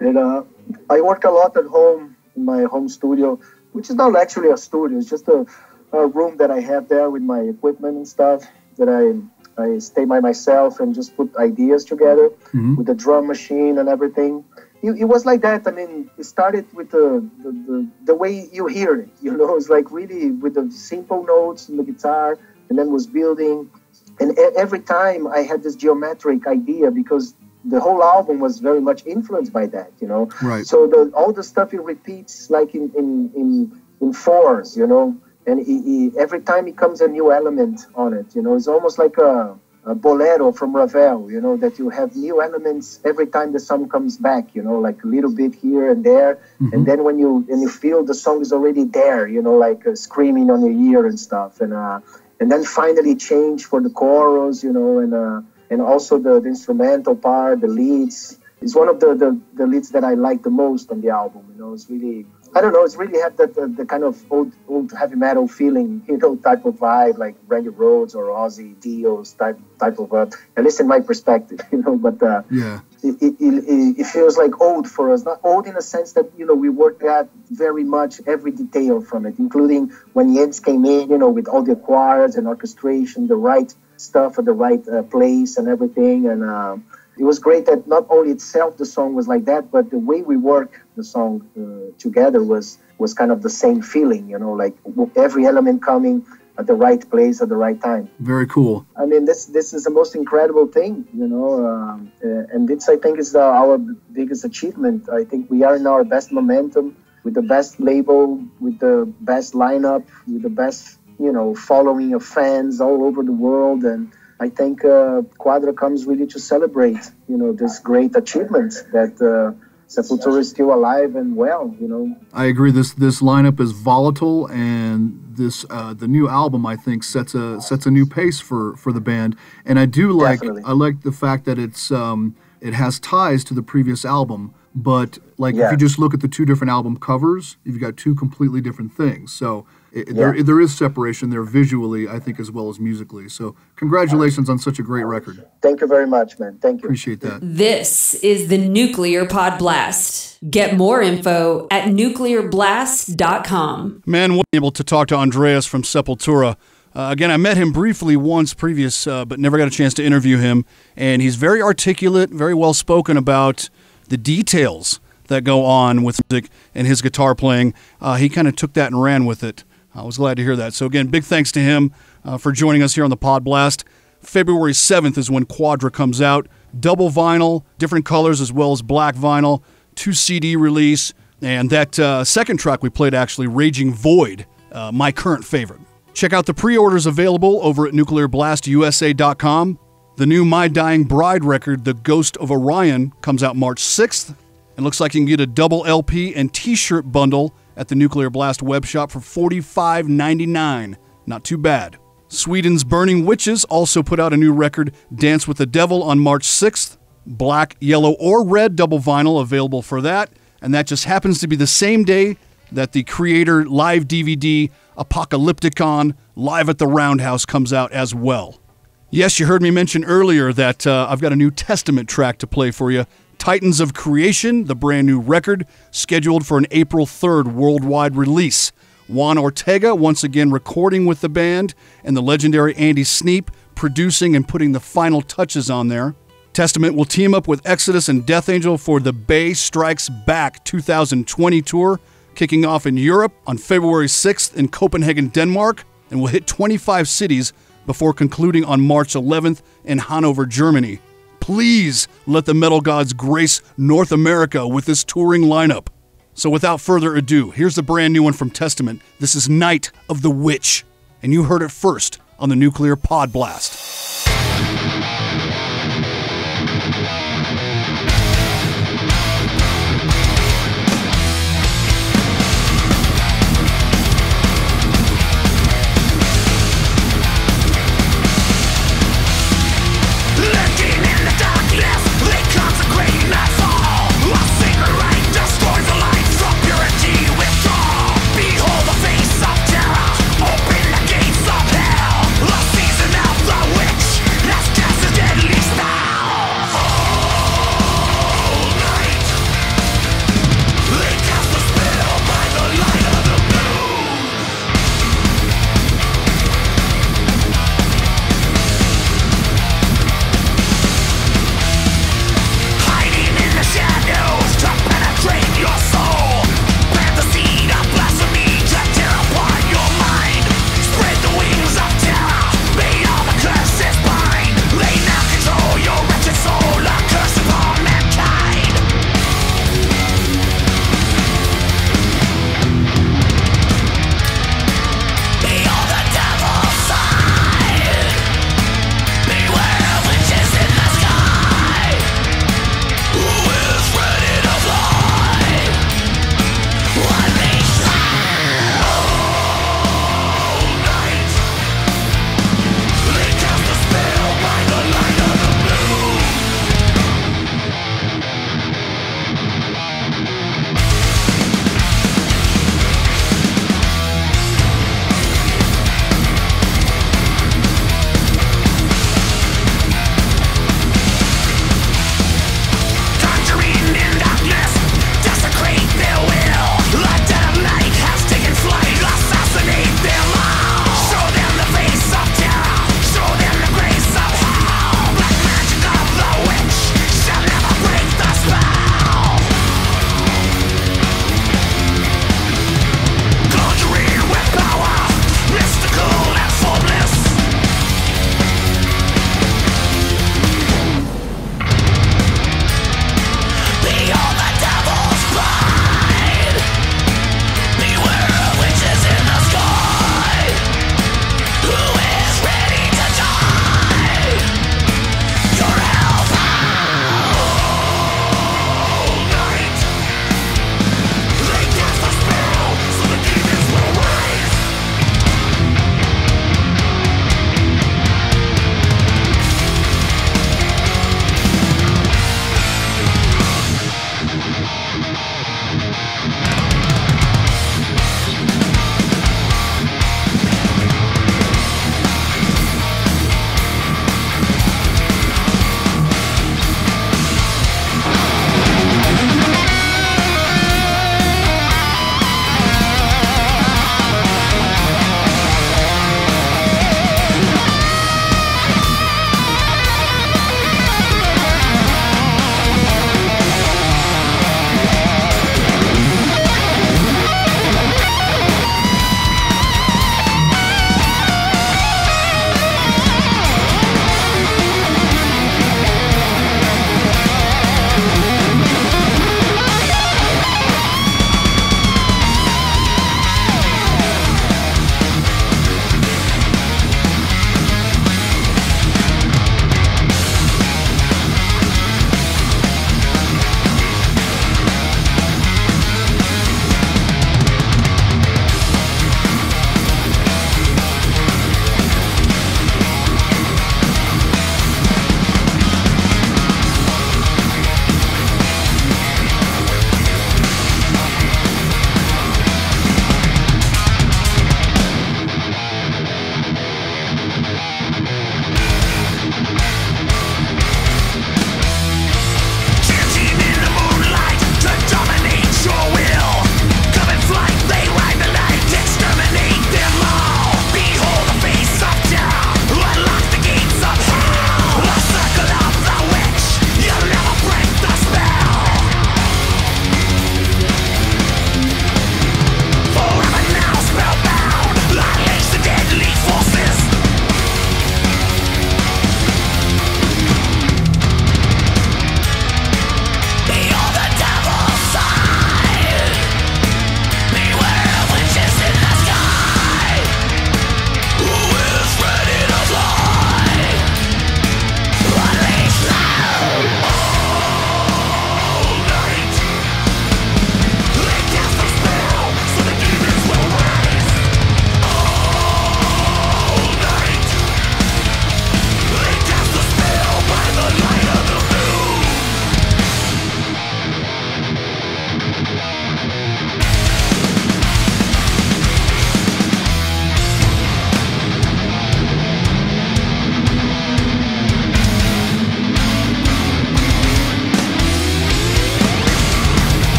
D: And uh, I work a lot at home in my home studio, which is not actually a studio. It's just a, a room that I have there with my equipment and stuff that I I stay by myself and just put ideas together with the drum machine and everything. It, it was like that. I mean, it started with the, the, the, the way you hear it, you know, it's like really with the simple notes in the guitar and then was building. And every time I had this geometric idea because the whole album was very much influenced by that, you know.
A: Right.
D: So the, all the stuff it repeats like in, in, in, in fours, you know, and it, it, every time it comes a new element on it, you know, it's almost like a, a bolero from Ravel, you know, that you have new elements every time the song comes back, you know, like a little bit here and there, and then when you and you feel the song is already there, you know, like uh, screaming on your ear and stuff, and uh, and then finally change for the chorus, you know, and uh, and also the, the instrumental part, the leads. It's one of the, the, the leads that I like the most on the album. You know, it's really I don't know. It's really had that the, the, kind of old old heavy metal feeling, you know, type of vibe like Randy Rhoads or Ozzy Dio's type type of. Uh, at least in my perspective, you know. But uh,
A: yeah,
D: it, it, it, it, feels like old for us. Not old in a sense that you know we worked at very much every detail from it, including when Jens came in, you know, with all the choirs and orchestration, the right stuff at the right uh, place and everything, and. Uh, it was great that not only itself the song was like that, but the way we work the song uh, together was was kind of the same feeling. You know, like every element coming at the right place at the right time.
A: Very cool.
D: I mean, this this is the most incredible thing, you know, um, uh, and this I think is the, our biggest achievement. I think we are in our best momentum with the best label, with the best lineup, with the best you know following of fans all over the world, and I think uh, Quadra comes really to celebrate, you know, this great achievement that uh, Sepultura is still alive and well. You know.
A: I agree. This this lineup is volatile, and this uh, the new album I think sets a sets a new pace for for the band. And I do like
D: Definitely.
A: I like the fact that it's um, it has ties to the previous album. But like
D: Yeah.
A: if you just look at the two different album covers, you've got two completely different things. So it, there there is separation there visually, I think, as well as musically. So congratulations on such a great record.
D: Thank you very much, man. Thank you.
A: Appreciate that.
B: This is the Nuclear Pod Blast. Get more info at nuclearblast.com.
A: Man, was able to talk to Andreas from Sepultura. Uh, again, I met him briefly once previous, uh, but never got a chance to interview him. And he's very articulate, very well spoken about the details that go on with music and his guitar playing. Uh, he kind of took that and ran with it. I was glad to hear that. So again, big thanks to him uh, for joining us here on the Pod Blast. February 7th is when Quadra comes out. Double vinyl, different colors as well as black vinyl, two CD release, and that uh, second track we played actually, Raging Void, uh, my current favorite. Check out the pre orders available over at nuclearblastusa.com. The new My Dying Bride record, The Ghost of Orion, comes out March 6th. It looks like you can get a double LP and t shirt bundle at the Nuclear Blast web shop for $45.99. Not too bad. Sweden's Burning Witches also put out a new record, Dance with the Devil, on March 6th. Black, yellow, or red double vinyl available for that. And that just happens to be the same day that the Kreator live DVD Apocalypticon Live at the Roundhouse comes out as well. Yes, you heard me mention earlier that uh, I've got a new Testament track to play for you. Titans of Creation, the brand new record, scheduled for an April 3rd worldwide release. Juan Urteaga once again recording with the band, and the legendary Andy Sneap producing and putting the final touches on there. Testament will team up with Exodus and Death Angel for the Bay Strikes Back 2020 tour, kicking off in Europe on February 6th in Copenhagen, Denmark, and will hit 25 cities before concluding on March 11th in Hanover, Germany. Please let the metal gods grace North America with this touring lineup. So, without further ado, here's the brand new one from Testament. This is Night of the Witch, and you heard it first on the Nuclear Pod Blast.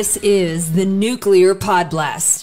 B: This is the Nuclear Pod Blast.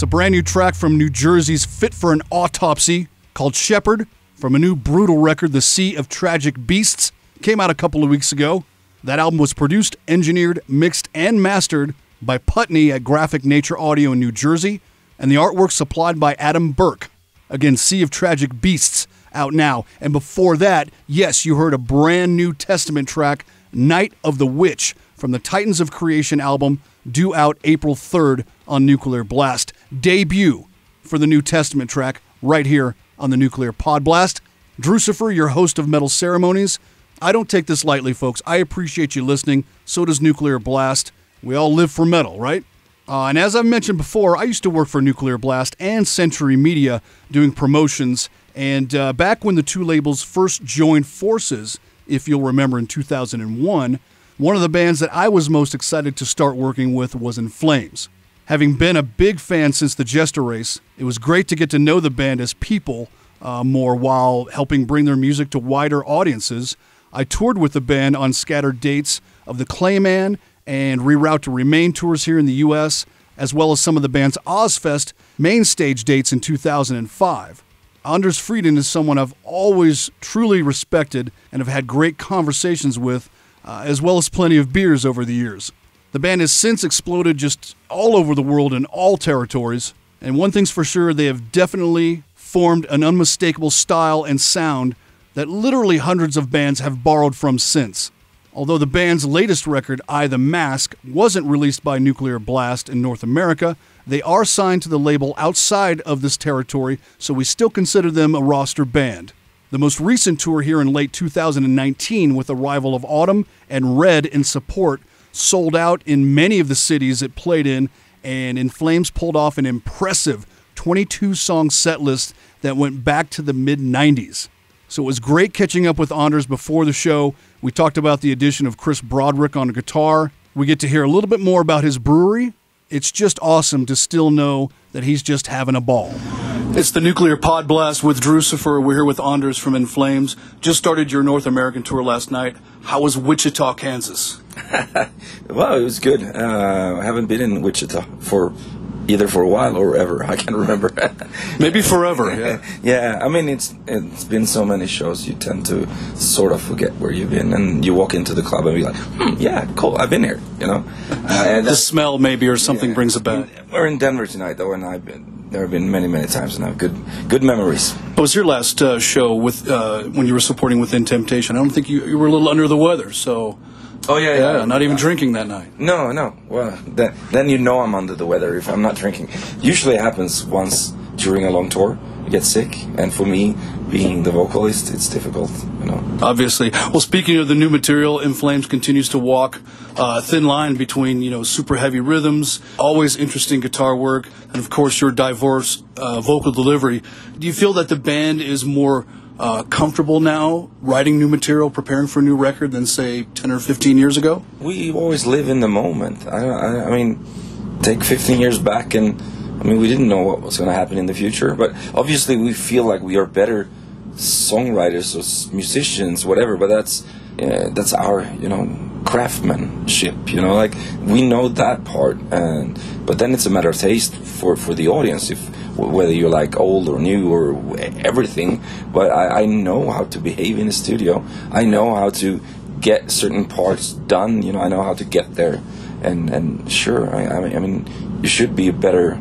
A: It's a brand new track from New Jersey's Fit for an Autopsy called Shepherd from a new brutal record, The Sea of Tragic Beasts. Came out a couple of weeks ago. That album was produced, engineered, mixed, and mastered by Putney at Graphic Nature Audio in New Jersey, and the artwork supplied by Adam Burke. Again, Sea of Tragic Beasts out now. And before that, yes, you heard a brand new Testament track, Night of the Witch, from the Titans of Creation album, due out April 3rd on Nuclear Blast. Debut for the New Testament track right here on the Nuclear Pod Blast. Drucifer, your host of Metal Ceremonies. I don't take this lightly, folks. I appreciate you listening. So does Nuclear Blast. We all live for metal, right? Uh, and as I've mentioned before, I used to work for Nuclear Blast and Century Media doing promotions. And uh, back when the two labels first joined forces if you'll remember in 2001, one of the bands that I was most excited to start working with was In Flames. Having been a big fan since the Jester race, it was great to get to know the band as people uh, more while helping bring their music to wider audiences. I toured with the band on scattered dates of the Clayman and Reroute to Remain tours here in the U.S., as well as some of the band's Ozzfest main stage dates in 2005. Anders Fridén is someone I've always truly respected and have had great conversations with, uh, as well as plenty of beers over the years. The band has since exploded just all over the world in all territories, and one thing's for sure they have definitely formed an unmistakable style and sound that literally hundreds of bands have borrowed from since. Although the band's latest record, I the Mask, wasn't released by Nuclear Blast in North America, they are signed to the label outside of this territory, so we still consider them a roster band. The most recent tour here in late 2019 with Arrival of Autumn and Red in support sold out in many of the cities it played in, and In Flames pulled off an impressive 22 song set list that went back to the mid 90s. So it was great catching up with Anders before the show. We talked about the addition of Chris Broderick on guitar. We get to hear a little bit more about his brewery. It's just awesome to still know that he's just having a ball. It's the Nuclear Pod Blast with Drucifer. We're here with Anders from In Flames. Just started your North American tour last night. How was Wichita, Kansas?
E: well, it was good. Uh, I haven't been in Wichita for either for a while or ever. I can't remember.
A: Maybe forever. Yeah.
E: yeah. I mean, it's it's been so many shows. You tend to sort of forget where you've been, and you walk into the club and be like, hmm, "Yeah, cool. I've been here." You know,
A: uh, the smell maybe or something
E: yeah.
A: brings it back.
E: We're in Denver tonight, though, and I've been there. Have been many, many times, and I have good good memories.
A: What was your last uh, show with uh, when you were supporting Within Temptation? I don't think you, you were a little under the weather, so.
E: Oh yeah,
A: yeah.
E: yeah.
A: Not even drinking that night.
E: No, no. Well, then, then you know I'm under the weather if I'm not drinking. Usually it happens once during a long tour. Get sick, and for me, being the vocalist, it's difficult. You know.
A: Obviously. Well, speaking of the new material, In Flames continues to walk uh, thin line between you know super heavy rhythms, always interesting guitar work, and of course your diverse uh, vocal delivery. Do you feel that the band is more uh, comfortable now writing new material, preparing for a new record than say 10 or 15 years ago?
E: We always live in the moment. I, I, I mean, take 15 years back, and I mean, we didn't know what was going to happen in the future, but obviously we feel like we are better songwriters or musicians, whatever. But that's uh, that's our you know craftsmanship. You know, like we know that part, and but then it's a matter of taste for for the audience. If whether you're like old or new or everything, but I, I know how to behave in the studio. I know how to get certain parts done. You know, I know how to get there, and and sure, I, I mean, you should be a better.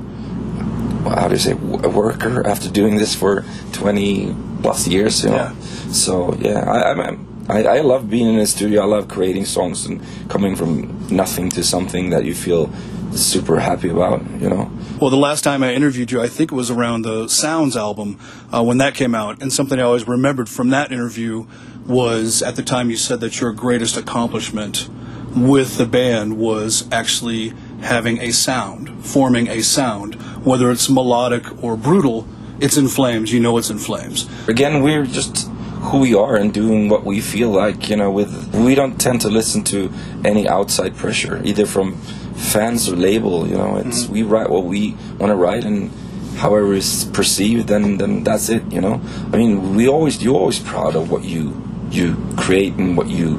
E: How do you say a worker after doing this for twenty plus years? You know, yeah. so yeah, I, I'm, I, I love being in the studio. I love creating songs and coming from nothing to something that you feel super happy about, you know.
A: Well, the last time I interviewed you, I think it was around the Sounds album uh, when that came out, and something I always remembered from that interview was at the time you said that your greatest accomplishment with the band was actually having a sound, forming a sound, whether it's melodic or brutal. It's in flames. You know it's in flames.
E: Again, we're just who we are and doing what we feel like. You know, with we don't tend to listen to any outside pressure, either from fans or label. You know, it's mm-hmm. we write what we want to write, and however it's perceived, then then that's it. You know, I mean, we always you're always proud of what you you create and what you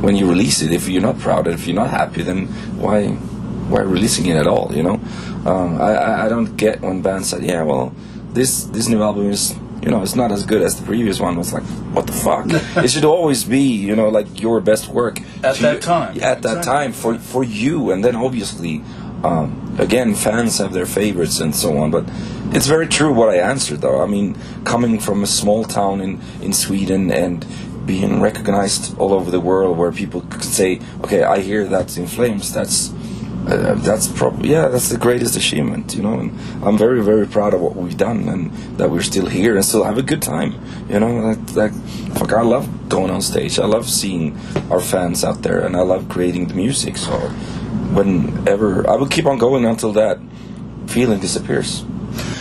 E: when you release it. If you're not proud, if you're not happy, then why why releasing it at all? You know, um, I I don't get when bands say, yeah, well, this this new album is you know, it's not as good as the previous one. It's like, what the fuck? it should always be, you know, like your best work
A: at that time.
E: Yeah, at that time for for you, and then obviously, um, again, fans have their favorites and so on. But it's very true what I answered, though. I mean, coming from a small town in in Sweden and being recognized all over the world, where people could say, okay, I hear that's in flames. That's uh, that's probably yeah that's the greatest achievement you know and i'm very very proud of what we've done and that we're still here and still have a good time you know like, like fuck i love going on stage i love seeing our fans out there and i love creating the music so whenever i will keep on going until that feeling disappears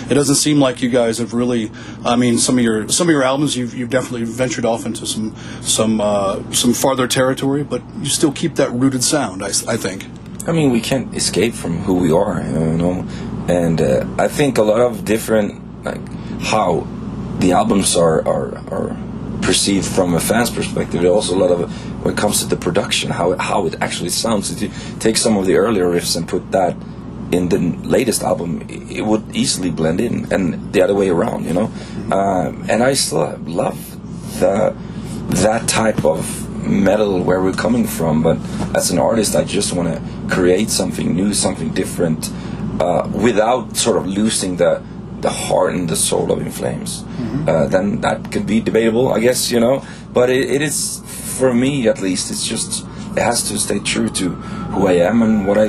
A: it doesn't seem like you guys have really. I mean, some of your some of your albums, you've, you've definitely ventured off into some some uh, some farther territory, but you still keep that rooted sound. I, I think.
E: I mean, we can't escape from who we are, you know. And uh, I think a lot of different, like how the albums are are, are perceived from a fan's perspective. Also a lot of when it comes to the production, how it, how it actually sounds. If you take some of the earlier riffs and put that in the latest album, it it would easily blend in, and the other way around, you know. Um, and I still love the that type of metal where we're coming from but as an artist i just want to create something new something different uh, without sort of losing the the heart and the soul of in flames uh, then that could be debatable i guess you know but it, it is for me at least it's just it has to stay true to who i am and what i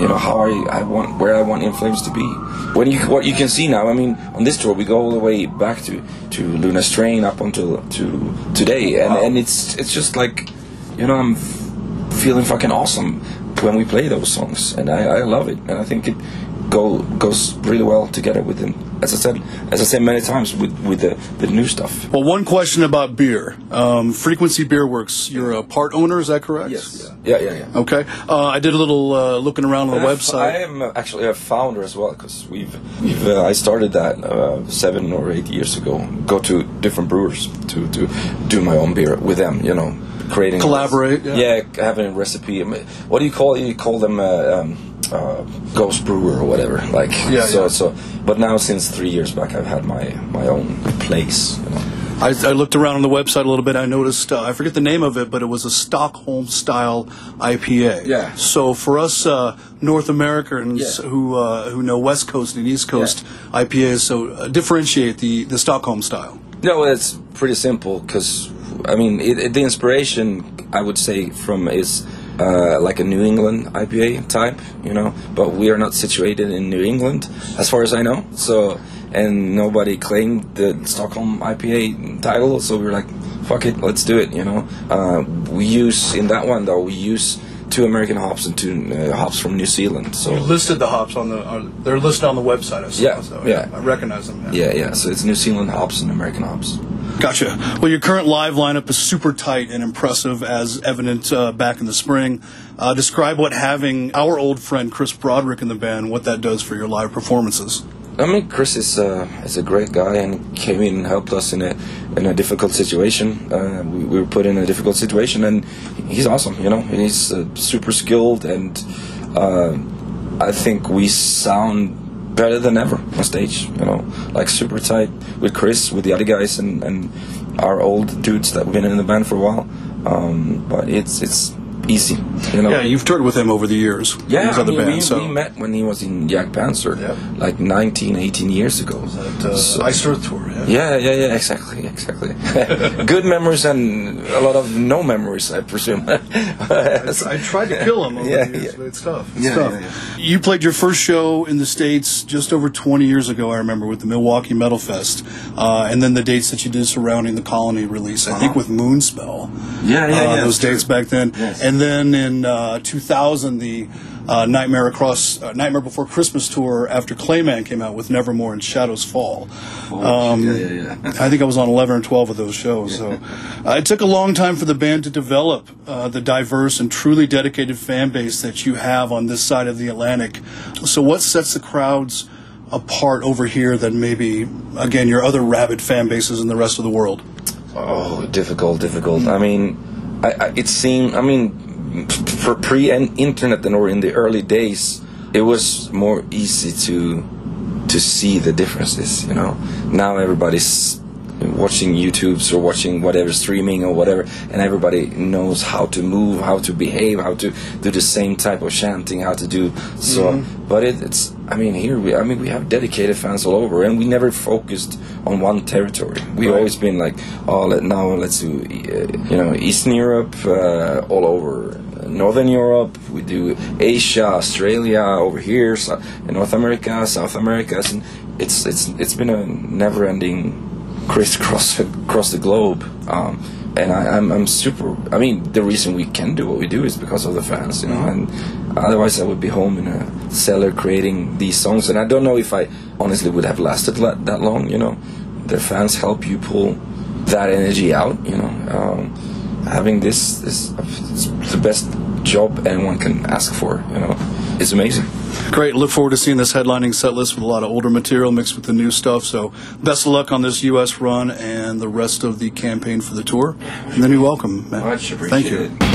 E: you know how I, I want where I want In Flames to be. When you what you can see now, I mean, on this tour we go all the way back to to Luna Strain up until to today, and and it's it's just like, you know, I'm f- feeling fucking awesome when we play those songs, and I, I love it, and I think it go goes really well together with them. As I said, as I said many times with with the the new stuff.
A: Well, one question about beer. Um, Frequency Beer Works. You're a part owner, is that correct? Yes.
E: Yeah, yeah, yeah.
A: Okay. Uh, I did a little uh, looking around on the
E: I
A: website.
E: I am actually a founder as well because we've, we've uh, I started that uh, seven or eight years ago. Go to different brewers to, to do my own beer with them. You know, creating
A: Collaborate, yeah.
E: Yeah, having a recipe. What do you call? You call them uh, um, uh, ghost brewer or whatever. Like
A: Yeah,
E: so
A: yeah.
E: so. But now since three years back, I've had my my own place. You know.
A: I, I looked around on the website a little bit. I noticed uh, I forget the name of it, but it was a Stockholm style IPA.
E: Yeah.
A: So for us uh, North Americans
E: Yeah.
A: who uh, who know West Coast and East Coast IPAs, so uh, differentiate the the Stockholm style.
E: No, it's pretty simple because I mean it, it, the inspiration I would say from is uh, like a New England IPA type, you know. But we are not situated in New England, as far as I know. So and nobody claimed the Stockholm IPA title, so we were like, fuck it, let's do it, you know. Uh, we use in that one though we use two American hops and two uh, hops from New Zealand. So
A: listed the hops on the. Uh, they're listed on the website. I saw,
E: Yeah,
A: so,
E: yeah.
A: I recognize them.
E: yeah, yeah. So it's New Zealand hops and American hops.
A: Gotcha. Well, your current live lineup is super tight and impressive, as evident uh, back in the spring. Uh, describe what having our old friend Chris Broderick in the band, what that does for your live performances.
E: I mean, Chris is uh, is a great guy and came in and helped us in a in a difficult situation. Uh, we, we were put in a difficult situation, and he's awesome. You know, he's uh, super skilled, and uh, I think we sound better than ever on stage. You know, like super tight with Chris, with the other guys, and, and our old dudes that have been in the band for a while. Um, but it's it's easy. You know.
A: Yeah, you've toured with him over the years.
E: Yeah,
A: with
E: I
A: other
E: mean,
A: bands.
E: we,
A: so.
E: we met when he was in Jag Panzer,
A: Yeah.
E: like 19, 18 years ago.
A: At, uh,
E: So-
A: Iced Earth tour. Yeah.
E: yeah, yeah, yeah, exactly, exactly. Good memories and a lot of no memories, I presume.
A: I tried to kill him over
E: Yeah,
A: the years,
E: yeah.
A: but it's tough. It's
E: Yeah,
A: tough.
E: yeah, yeah.
A: You played your first show in the States just over 20 years ago, I remember, with the Milwaukee Metal Fest. Uh, and then the dates that you did surrounding the Colony release, I think with Moonspell.
E: Yeah, yeah,
A: uh,
E: yeah,
A: Those
E: sure.
A: dates back then.
E: Yes.
A: And then in uh, 2000, the uh, Nightmare Across, uh, Nightmare Before Christmas tour after Clayman came out with Nevermore and Shadows Fall. Um,
E: yeah, yeah, yeah.
A: I think I was on 11 or 12 of those shows. So uh, it took a long time for the band to develop uh, the diverse and truly dedicated fan base that you have on this side of the Atlantic. So what sets the crowds apart over here than maybe, again, your other rabid fan bases in the rest of the world?
E: Oh, difficult, difficult. I mean, I, I, it seemed. I mean, for pre-internet and or in the early days, it was more easy to to see the differences. You know, now everybody's watching YouTube's or watching whatever streaming or whatever, and everybody knows how to move, how to behave, how to do the same type of chanting, how to do so. But it, it's. I mean, here we. I mean, we have dedicated fans all over, and we never focused on one territory. We
A: Right.
E: always been like, oh, let, now let's do, uh, you know, Eastern Europe, uh, all over Northern Europe. We do Asia, Australia, over here, so, North America, South America, and it's it's it's been a never-ending crisscross across the globe. Um, and I, I'm, I'm super. I mean, the reason we can do what we do is because of the fans, you know. And Otherwise, I would be home in a cellar creating these songs, and I don't know if I honestly would have lasted la- that long. You know, their fans help you pull that energy out. You know, um, having this is the best job anyone can ask for. You know, it's amazing.
B: Great. Look forward to seeing this headlining set list with a lot of older material mixed with the new stuff. So, best of luck on this U.S. run and the rest of the campaign for the tour. And then you're welcome, man.
E: Much
B: Thank you.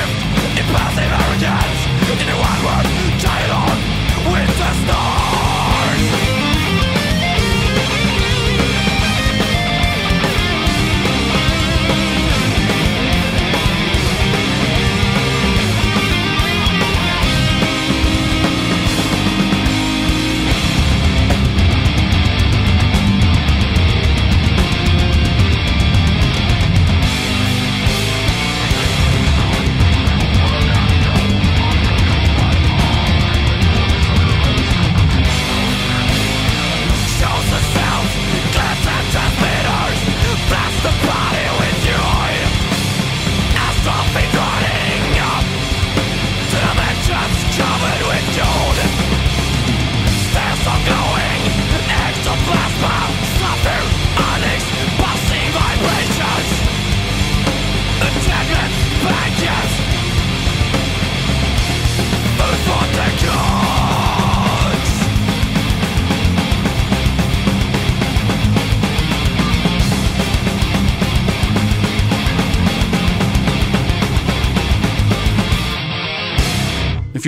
A: And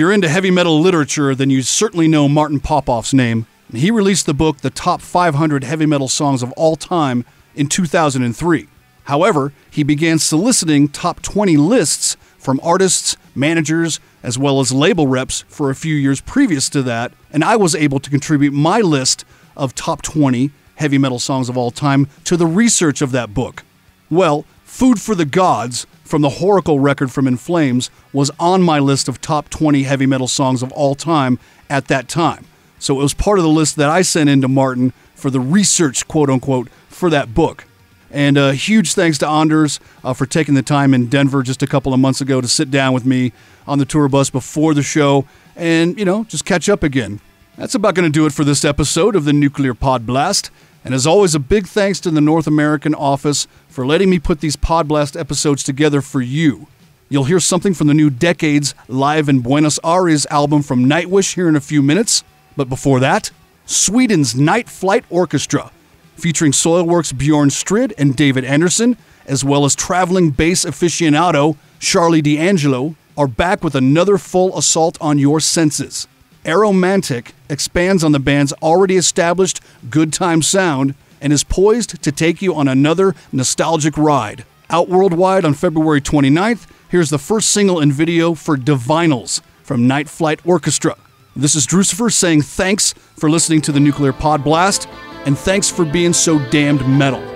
B: you're into heavy metal literature, then you certainly know Martin Popoff's name. He released the book The Top 500 Heavy Metal Songs of All Time in 2003. However, he began soliciting top 20 lists from artists, managers,
A: as well as label reps for a few years previous to that, and I was able to contribute my list of top 20 heavy metal songs of all time to the research of that book. Well, Food for the Gods from the Whoracle record from In Flames was on my list of top 20 heavy metal songs of all time at that time. So it was part of the list that I sent in to Martin for the research, quote unquote, for that book. And a huge thanks to Anders uh, for taking the time in Denver just a couple of months ago to sit down with me on the tour bus before the show and, you know, just catch up again. That's about going to do it for this episode of the Nuclear Pod Blast. And as always, a big thanks to the North American office for letting me put these Podblast episodes together for you. You'll hear something from the new Decades live in Buenos Aires album from Nightwish here in a few minutes. But before that, Sweden's Night Flight Orchestra, featuring Soilwork's Bjorn Strid and David Andersson, as well as traveling bass aficionado Sharlee D'Angelo, are back with another full assault on your senses. Aeromantic expands on the band's already established good time sound and is poised to take you on another nostalgic ride. Out worldwide on February 29th, here's the first single and video for Divinyls from Night Flight Orchestra. This is Drucifer saying thanks for listening to the Nuclear Pod Blast, and thanks for being so damned metal.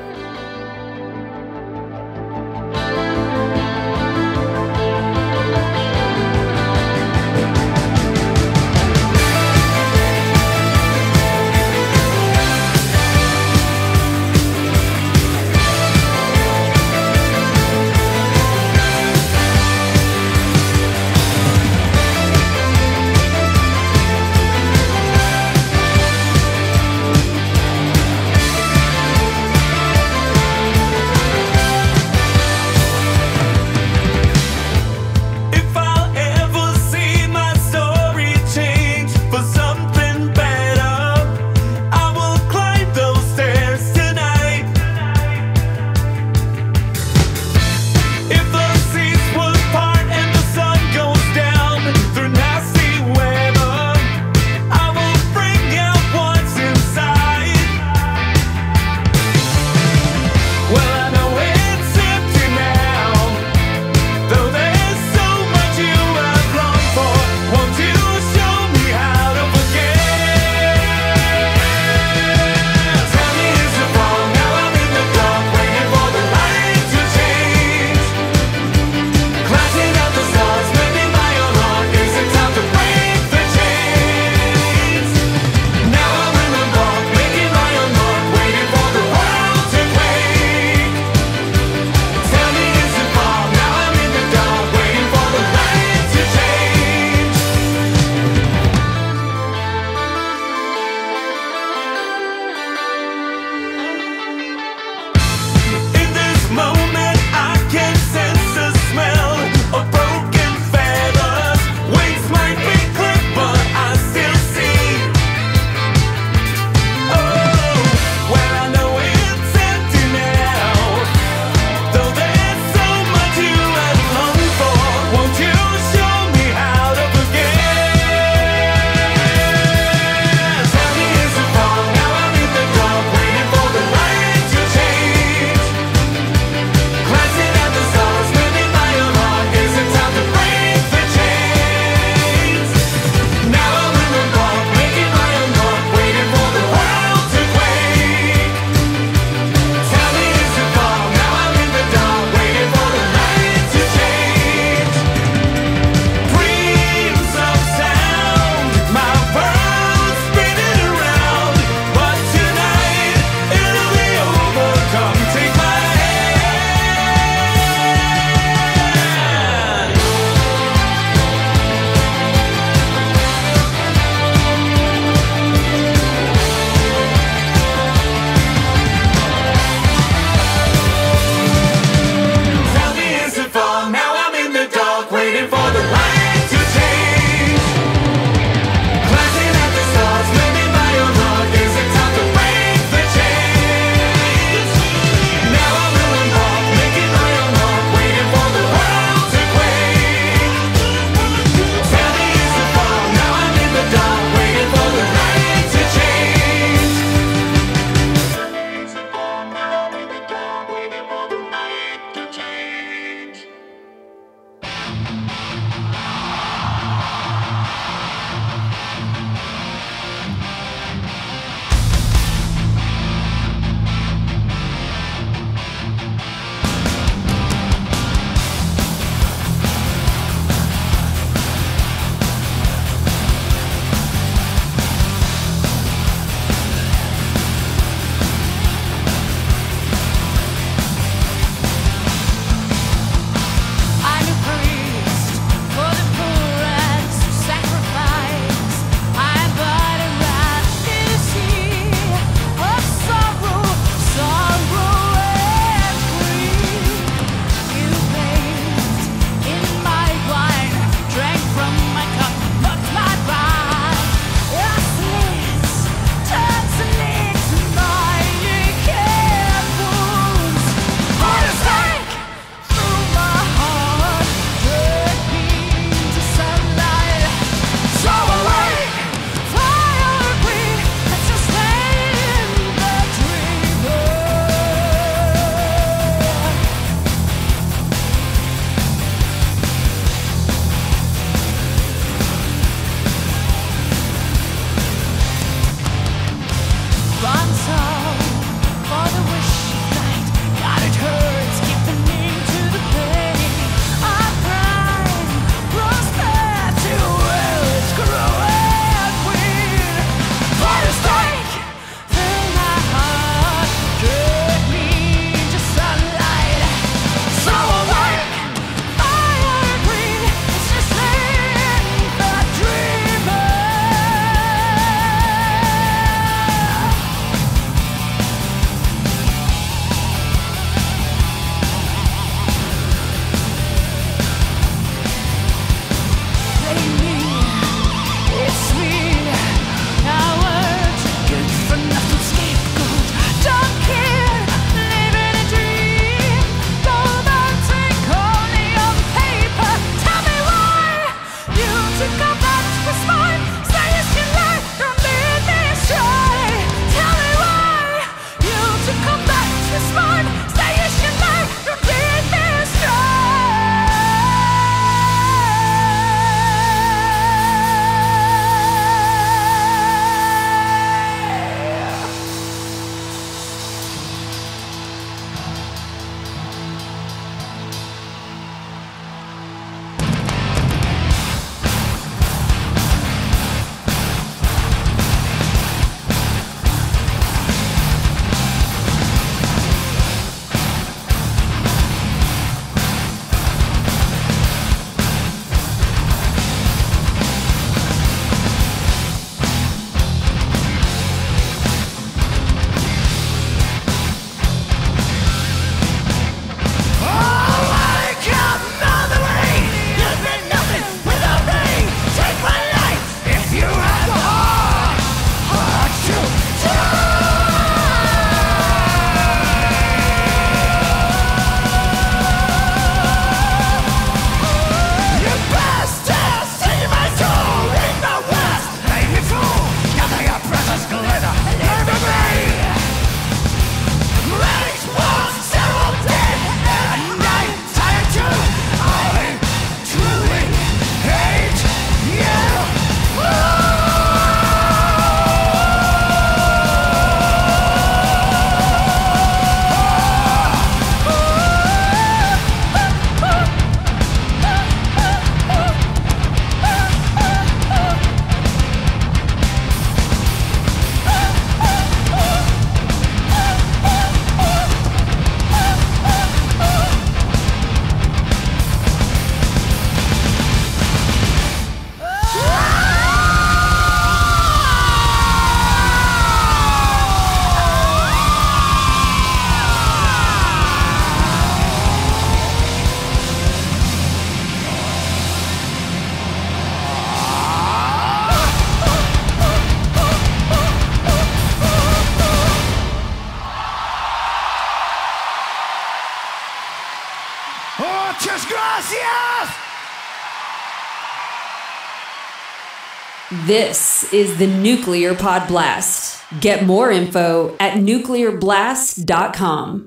F: This is the Nuclear Pod Blast. Get more info at nuclearblast.com.